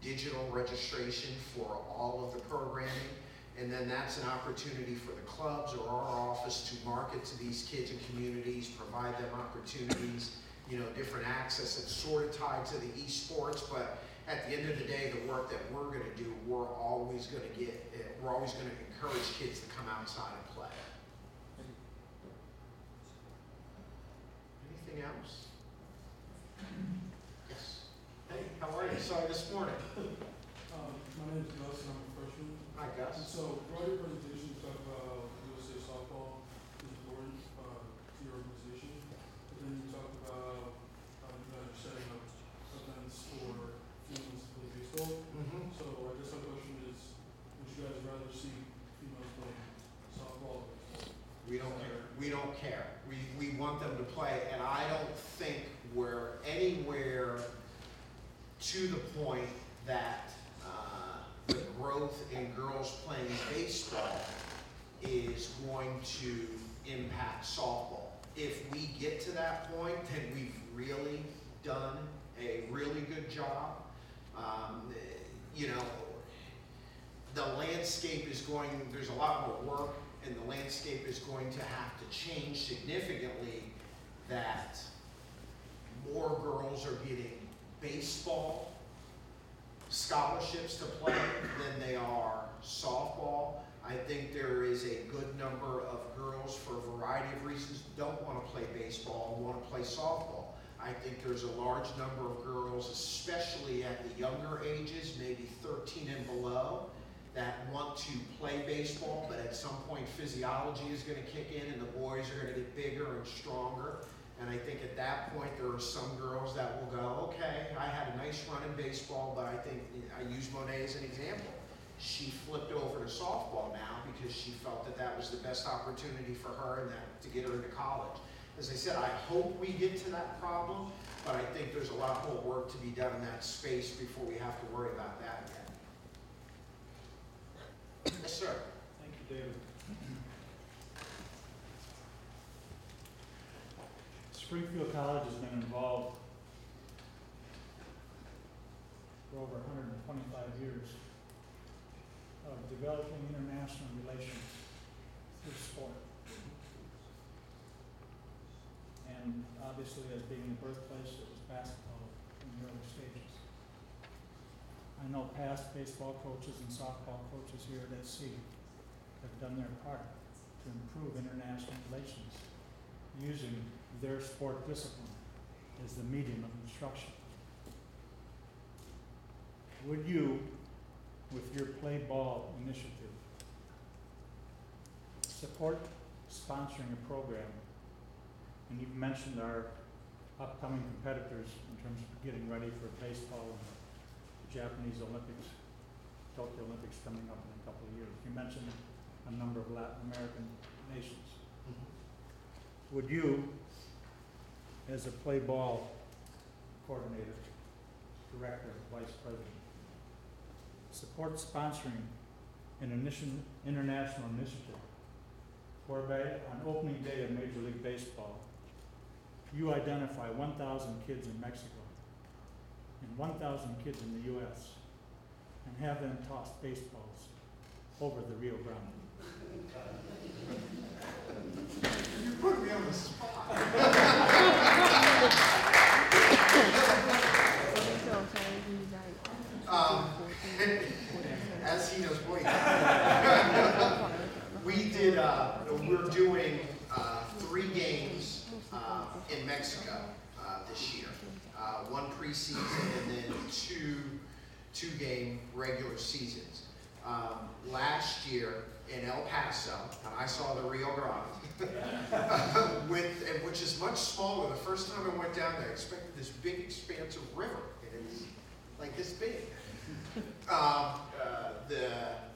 digital registration for all of the programming. And then that's an opportunity for the clubs or our office to market to these kids and communities, provide them opportunities, you know, different access. It's sort of tied to the esports, but at the end of the day, the work that we're gonna do, we're always gonna get, eh, we're always gonna encourage kids to come outside and play. Anything else? Yes. Hey, how are you? Sorry this morning. Um, my name is Gus, and I'm a freshman. Hi, Gus. So, your presentation, you talked about USA softball is important, uh, to your organization. But then you talked about, um, you guys are setting up events for females to play baseball. Mhm. So I guess my question is, would you guys rather see females play softball or baseball? We don't care. We don't care. We, we want them to play, and I don't think we're anywhere to the point that, uh, the growth in girls playing baseball is going to impact softball. If we get to that point, then we've really done a really good job. Um, you know, the landscape is going, there's a lot more work, and the landscape is going to have to change significantly that more girls are getting baseball scholarships to play than they are softball. I think there is a good number of girls, for a variety of reasons, don't want to play baseball, and want to play softball. I think there's a large number of girls, especially at the younger ages, maybe 13 and below, that want to play baseball, but at some point physiology is going to kick in and the boys are going to get bigger and stronger. And I think at that point, there are some girls that will go, okay, I had a nice run in baseball, but I think, I use Mo'ne as an example. She flipped over to softball now because she felt that that was the best opportunity for her and that, to get her into college. As I said, I hope we get to that problem, but I think there's a lot more work to be done in that space before we have to worry about that yet. Yes, sir. Thank you, David. Springfield College has been involved for over hundred and twenty-five years of developing international relations through sport. And obviously, as being the birthplace, was basketball in the early stages. I know past baseball coaches and softball coaches here at SC have done their part to improve international relations using their sport discipline as the medium of instruction. Would you, with your play ball initiative, support sponsoring a program? And you've mentioned our upcoming competitors in terms of getting ready for baseball and the Japanese Olympics, Tokyo Olympics coming up in a couple of years. You mentioned a number of Latin American nations. Mm-hmm. Would you, as a play ball coordinator, director, vice president, support sponsoring an initi- international initiative whereby on opening day of Major League Baseball, you identify one thousand kids in Mexico and one thousand kids in the US and have them toss baseballs over the Rio Grande? You put me on the spot. Um, as he knows, boy. We did, uh, we're doing, uh, three games, uh, in Mexico, uh, this year. Uh, one preseason and then two, two-game regular seasons. Um, last year in El Paso, and I saw the Rio Grande, with, and which is much smaller. The first time I went down there, I expected this big expanse of river, and it's like this big. Um, uh, the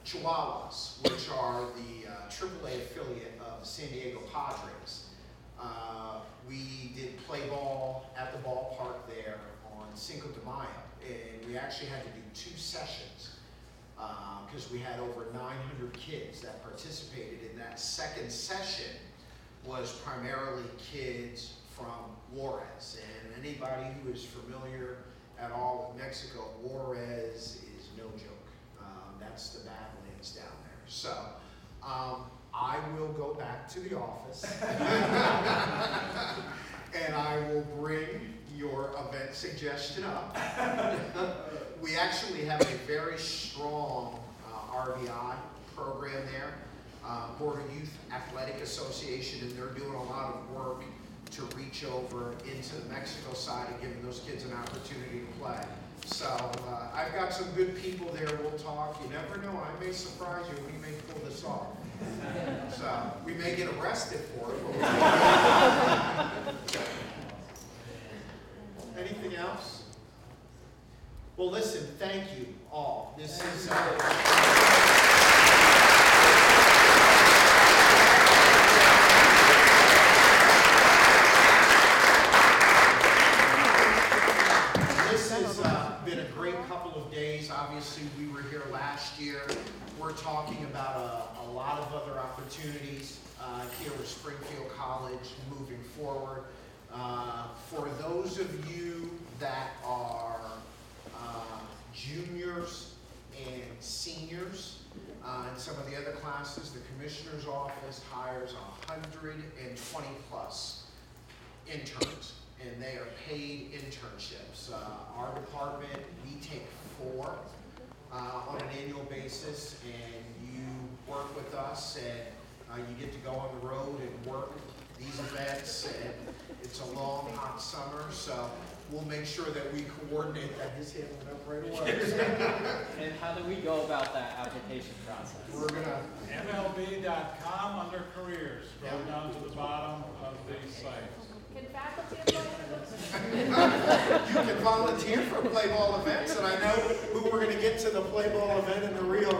Chihuahuas, which are the uh, AAA affiliate of the San Diego Padres. Uh, we did play ball at the ballpark there on Cinco de Mayo, and we actually had to do two sessions because we had over 900 kids that participated in that second session was primarily kids from Juarez. And anybody who is familiar at all with Mexico, Juarez is no joke. Um, that's the Badlands down there. So um, I will go back to the office and I will bring your event suggestion up. we actually have a very strong uh, RBI program there, uh, Border Youth Athletic Association, and they're doing a lot of work to reach over into the Mexico side and giving those kids an opportunity to play. So uh, I've got some good people there. We'll talk. You never know. I may surprise you. We may pull this off. So we may get arrested for it. Anything else? Well, listen. Thank you all. This is. Uh, This has uh, been a great couple of days. Obviously, we were here last year. We're talking about a, a lot of other opportunities uh, here with Springfield College moving forward. Uh, For those of you that are uh, juniors and seniors, uh, in some of the other classes, the Commissioner's Office hires 120 plus interns, and they are paid internships. Uh, Our department, we take four uh, on an annual basis, and you work with us, and uh, you get to go on the road and work these events, and it's a long, hot summer, so we'll make sure that we coordinate that. His hand went up right away. And how do we go about that application process? We're gonna, MLB.com under careers, scroll down to the bottom of the site. Can faculty apply you can volunteer for play ball events, and I know who we're gonna get to the play ball event in the Rio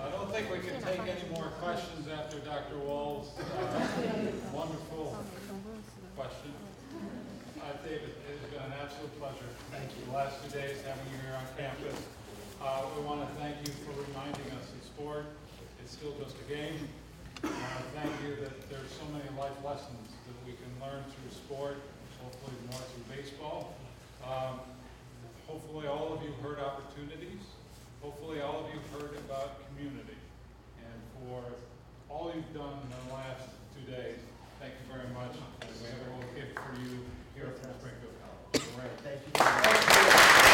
I don't think we can take any more questions after Dr. Wall's uh, wonderful question. Uh, David, it has been an absolute pleasure. Thank you. The last two days having you here on campus. Uh, We want to thank you for reminding us that sport is still just a game. Thank you that there's so many life lessons that we can learn through sport, hopefully more through baseball. Um, Hopefully, all of you heard opportunities. Hopefully, all of you heard about community. And for all you've done in the last two days, thank you very much. And we have a little gift for you here from Springfield College. All right. Thank you.